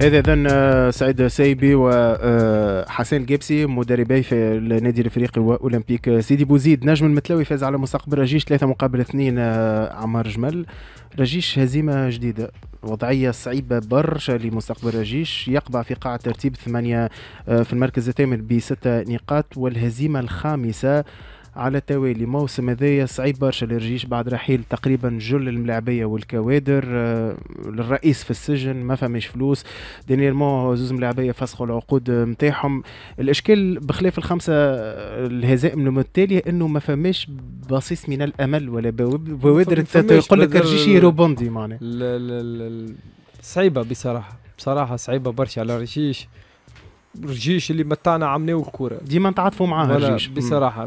هذا اذا آه، سعيد سايبي وحسين الجبسي مدربي في النادي الإفريقي وأولمبيك. سيدي بوزيد نجم المتلوي فاز على مستقبل رجيش ثلاثة مقابل اثنين آه، عمار جمل رجيش هزيمة جديدة وضعية صعيبة برشا لمستقبل رجيش. يقبع في قاع الترتيب ثمانية آه، في المركز الثامن بستة نقاط والهزيمة الخامسة على التوالي. موسم هذايا صعيب برشا للرجيش بعد رحيل تقريبا جل الملاعبية والكوادر آه، الرئيس في السجن ما فماش فلوس. دينيرمون زوز ملاعبية فسخوا العقود نتاعهم الإشكال بخلاف الخمسة الهزائم المتاليه إنه ما فماش بصيص من الأمل ولا بوادر تقول لك الرجيش يروبوندي معناها. صعيبة بصراحة. بصراحة صعيبة برشا على رجيش رجيش اللي متعنا عمناو الكوره ديما نتعاطفوا معاه ولا الرجيش بصراحة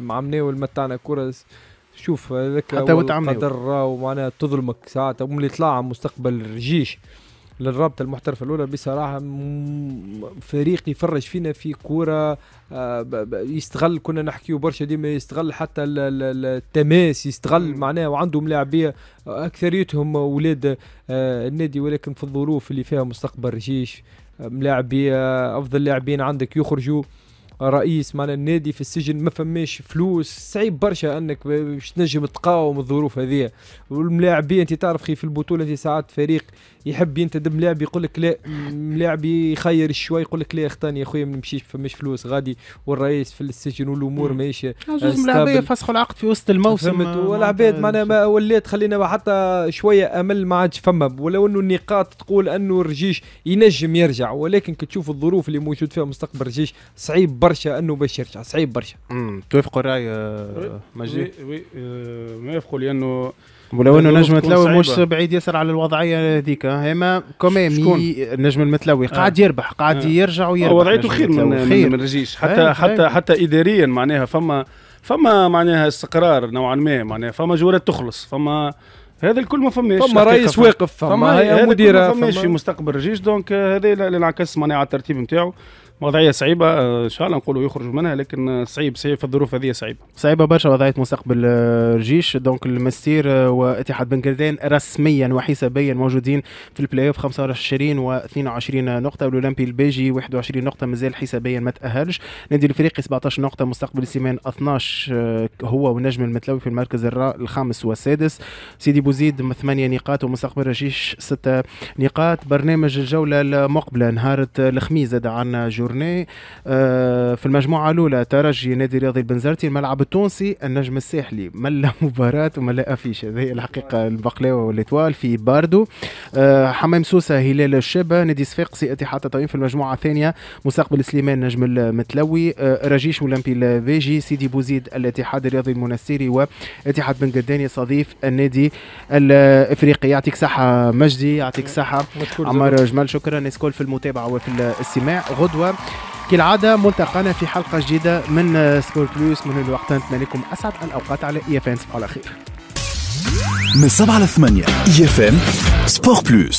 اللي متعنا كورة. شوف هذاك حتى هو وتعمناو. القدر راهو معناها تظلمك ساعات. هم اللي طلع مستقبل الرجيش للرابطة المحترفة الأولى. بصراحة فريق يفرج فينا في كورة آه، يستغل كنا نحكيو برشا ديما يستغل حتى ال- ال- ال- التماس يستغل معناها وعندهم لاعبية أكثريتهم أولاد آه، النادي. ولكن في الظروف اللي فيها مستقبل رجيش آه، ملاعبيه أفضل لاعبين عندك يخرجوا رئيس معناها النادي في السجن ما فماش فلوس. صعيب برشا أنك باش تنجم تقاوم الظروف هذه. والملاعبين أنت تعرف في البطولة أنت ساعات فريق يحب ينتدب ملاعب يقول لك لا ملاعب يخير شوي يقول لك لا أختاني يا خويا ما نمشيش فماش فلوس غادي والرئيس في السجن والأمور. ماهيش زوز ملاعبية فسخوا العقد في وسط الموسم فهمت؟ والعباد معناها ما ولات خلينا حتى شوية أمل ما عادش فما. ولو إنه النقاط تقول إنه الرجيش ينجم يرجع ولكن كي تشوف الظروف اللي موجود فيها مستقبل الرجيش صعيب برشا إنه باش يرجع صعيب برشا. مم. توافقوا الرأي آه، مجدي؟ وي oui آه، ما يفقوا لأنه ولو انه نجم المتلوي مش. بعيد ياسر على الوضعية هذيك هما quand même النجم المتلوي قاعد آه. يربح قاعد آه. يرجع ويربح وضعيته خير من خير من الرجيش حتى حتى. حتى اداريا معناها فما فما معناها استقرار نوعا ما معناها فما جولات تخلص فما هذا الكل ما فماش فما رئيس واقف فما الكل مديرة ما فماش فما- في مستقبل الرجيش donc هذا اللي انعكس معناها على الترتيب نتاعو وضعية صعيبة آه، إن شاء الله نقولوا يخرجوا منها لكن آه، صعيب صعيب في الظروف هذه صعيب صعيبة برشا وضعية مستقبل آه، رجيش. donc المنستير واتحاد بن قردان رسميا وحسابيا موجودين في البلاي اوف 25 و 22 نقطة والأولمبي الباجي 21 نقطة مازال حسابيا ما تأهلش. نادي الإفريقي 17 نقطة مستقبل سليمان 12 آه، هو والنجم المتلوي في المركز الخامس والسادس. سيدي بوزيد 8 نقاط ومستقبل رجيش 6 نقاط. برنامج الجولة المقبلة نهار الخميس زاد عندنا journée. آه، في المجموعة الأولى ترجي نادي رياضي البنزرتي الملعب التونسي النجم الساحلي. ملا مباراة وملا أفيش. هذه الحقيقة. البقلاوة والاتوال في باردو. آه، حمام سوسة هلال الشابة. نادي صفاقسي اتحاد تطعيم في المجموعة الثانية. مستقبل سليمان نجم المتلوي. آه، رجيش أولمبي الفيجي. سيدي بوزيد الاتحاد الرياضي المنستيري. واتحاد بن قدان يستضيف النادي الإفريقي. يعطيك صحة مجدي يعطيك صحة. عمار الجمل شكرا. الناس في المتابعة وفي الاستماع. غدوة. كالعادة ملتقانا في حلقة جديدة من Sport Plus من الوقت نتمنى لكم أسعد الأوقات على IF على خير. من 7 ل 8 IFM Sport Plus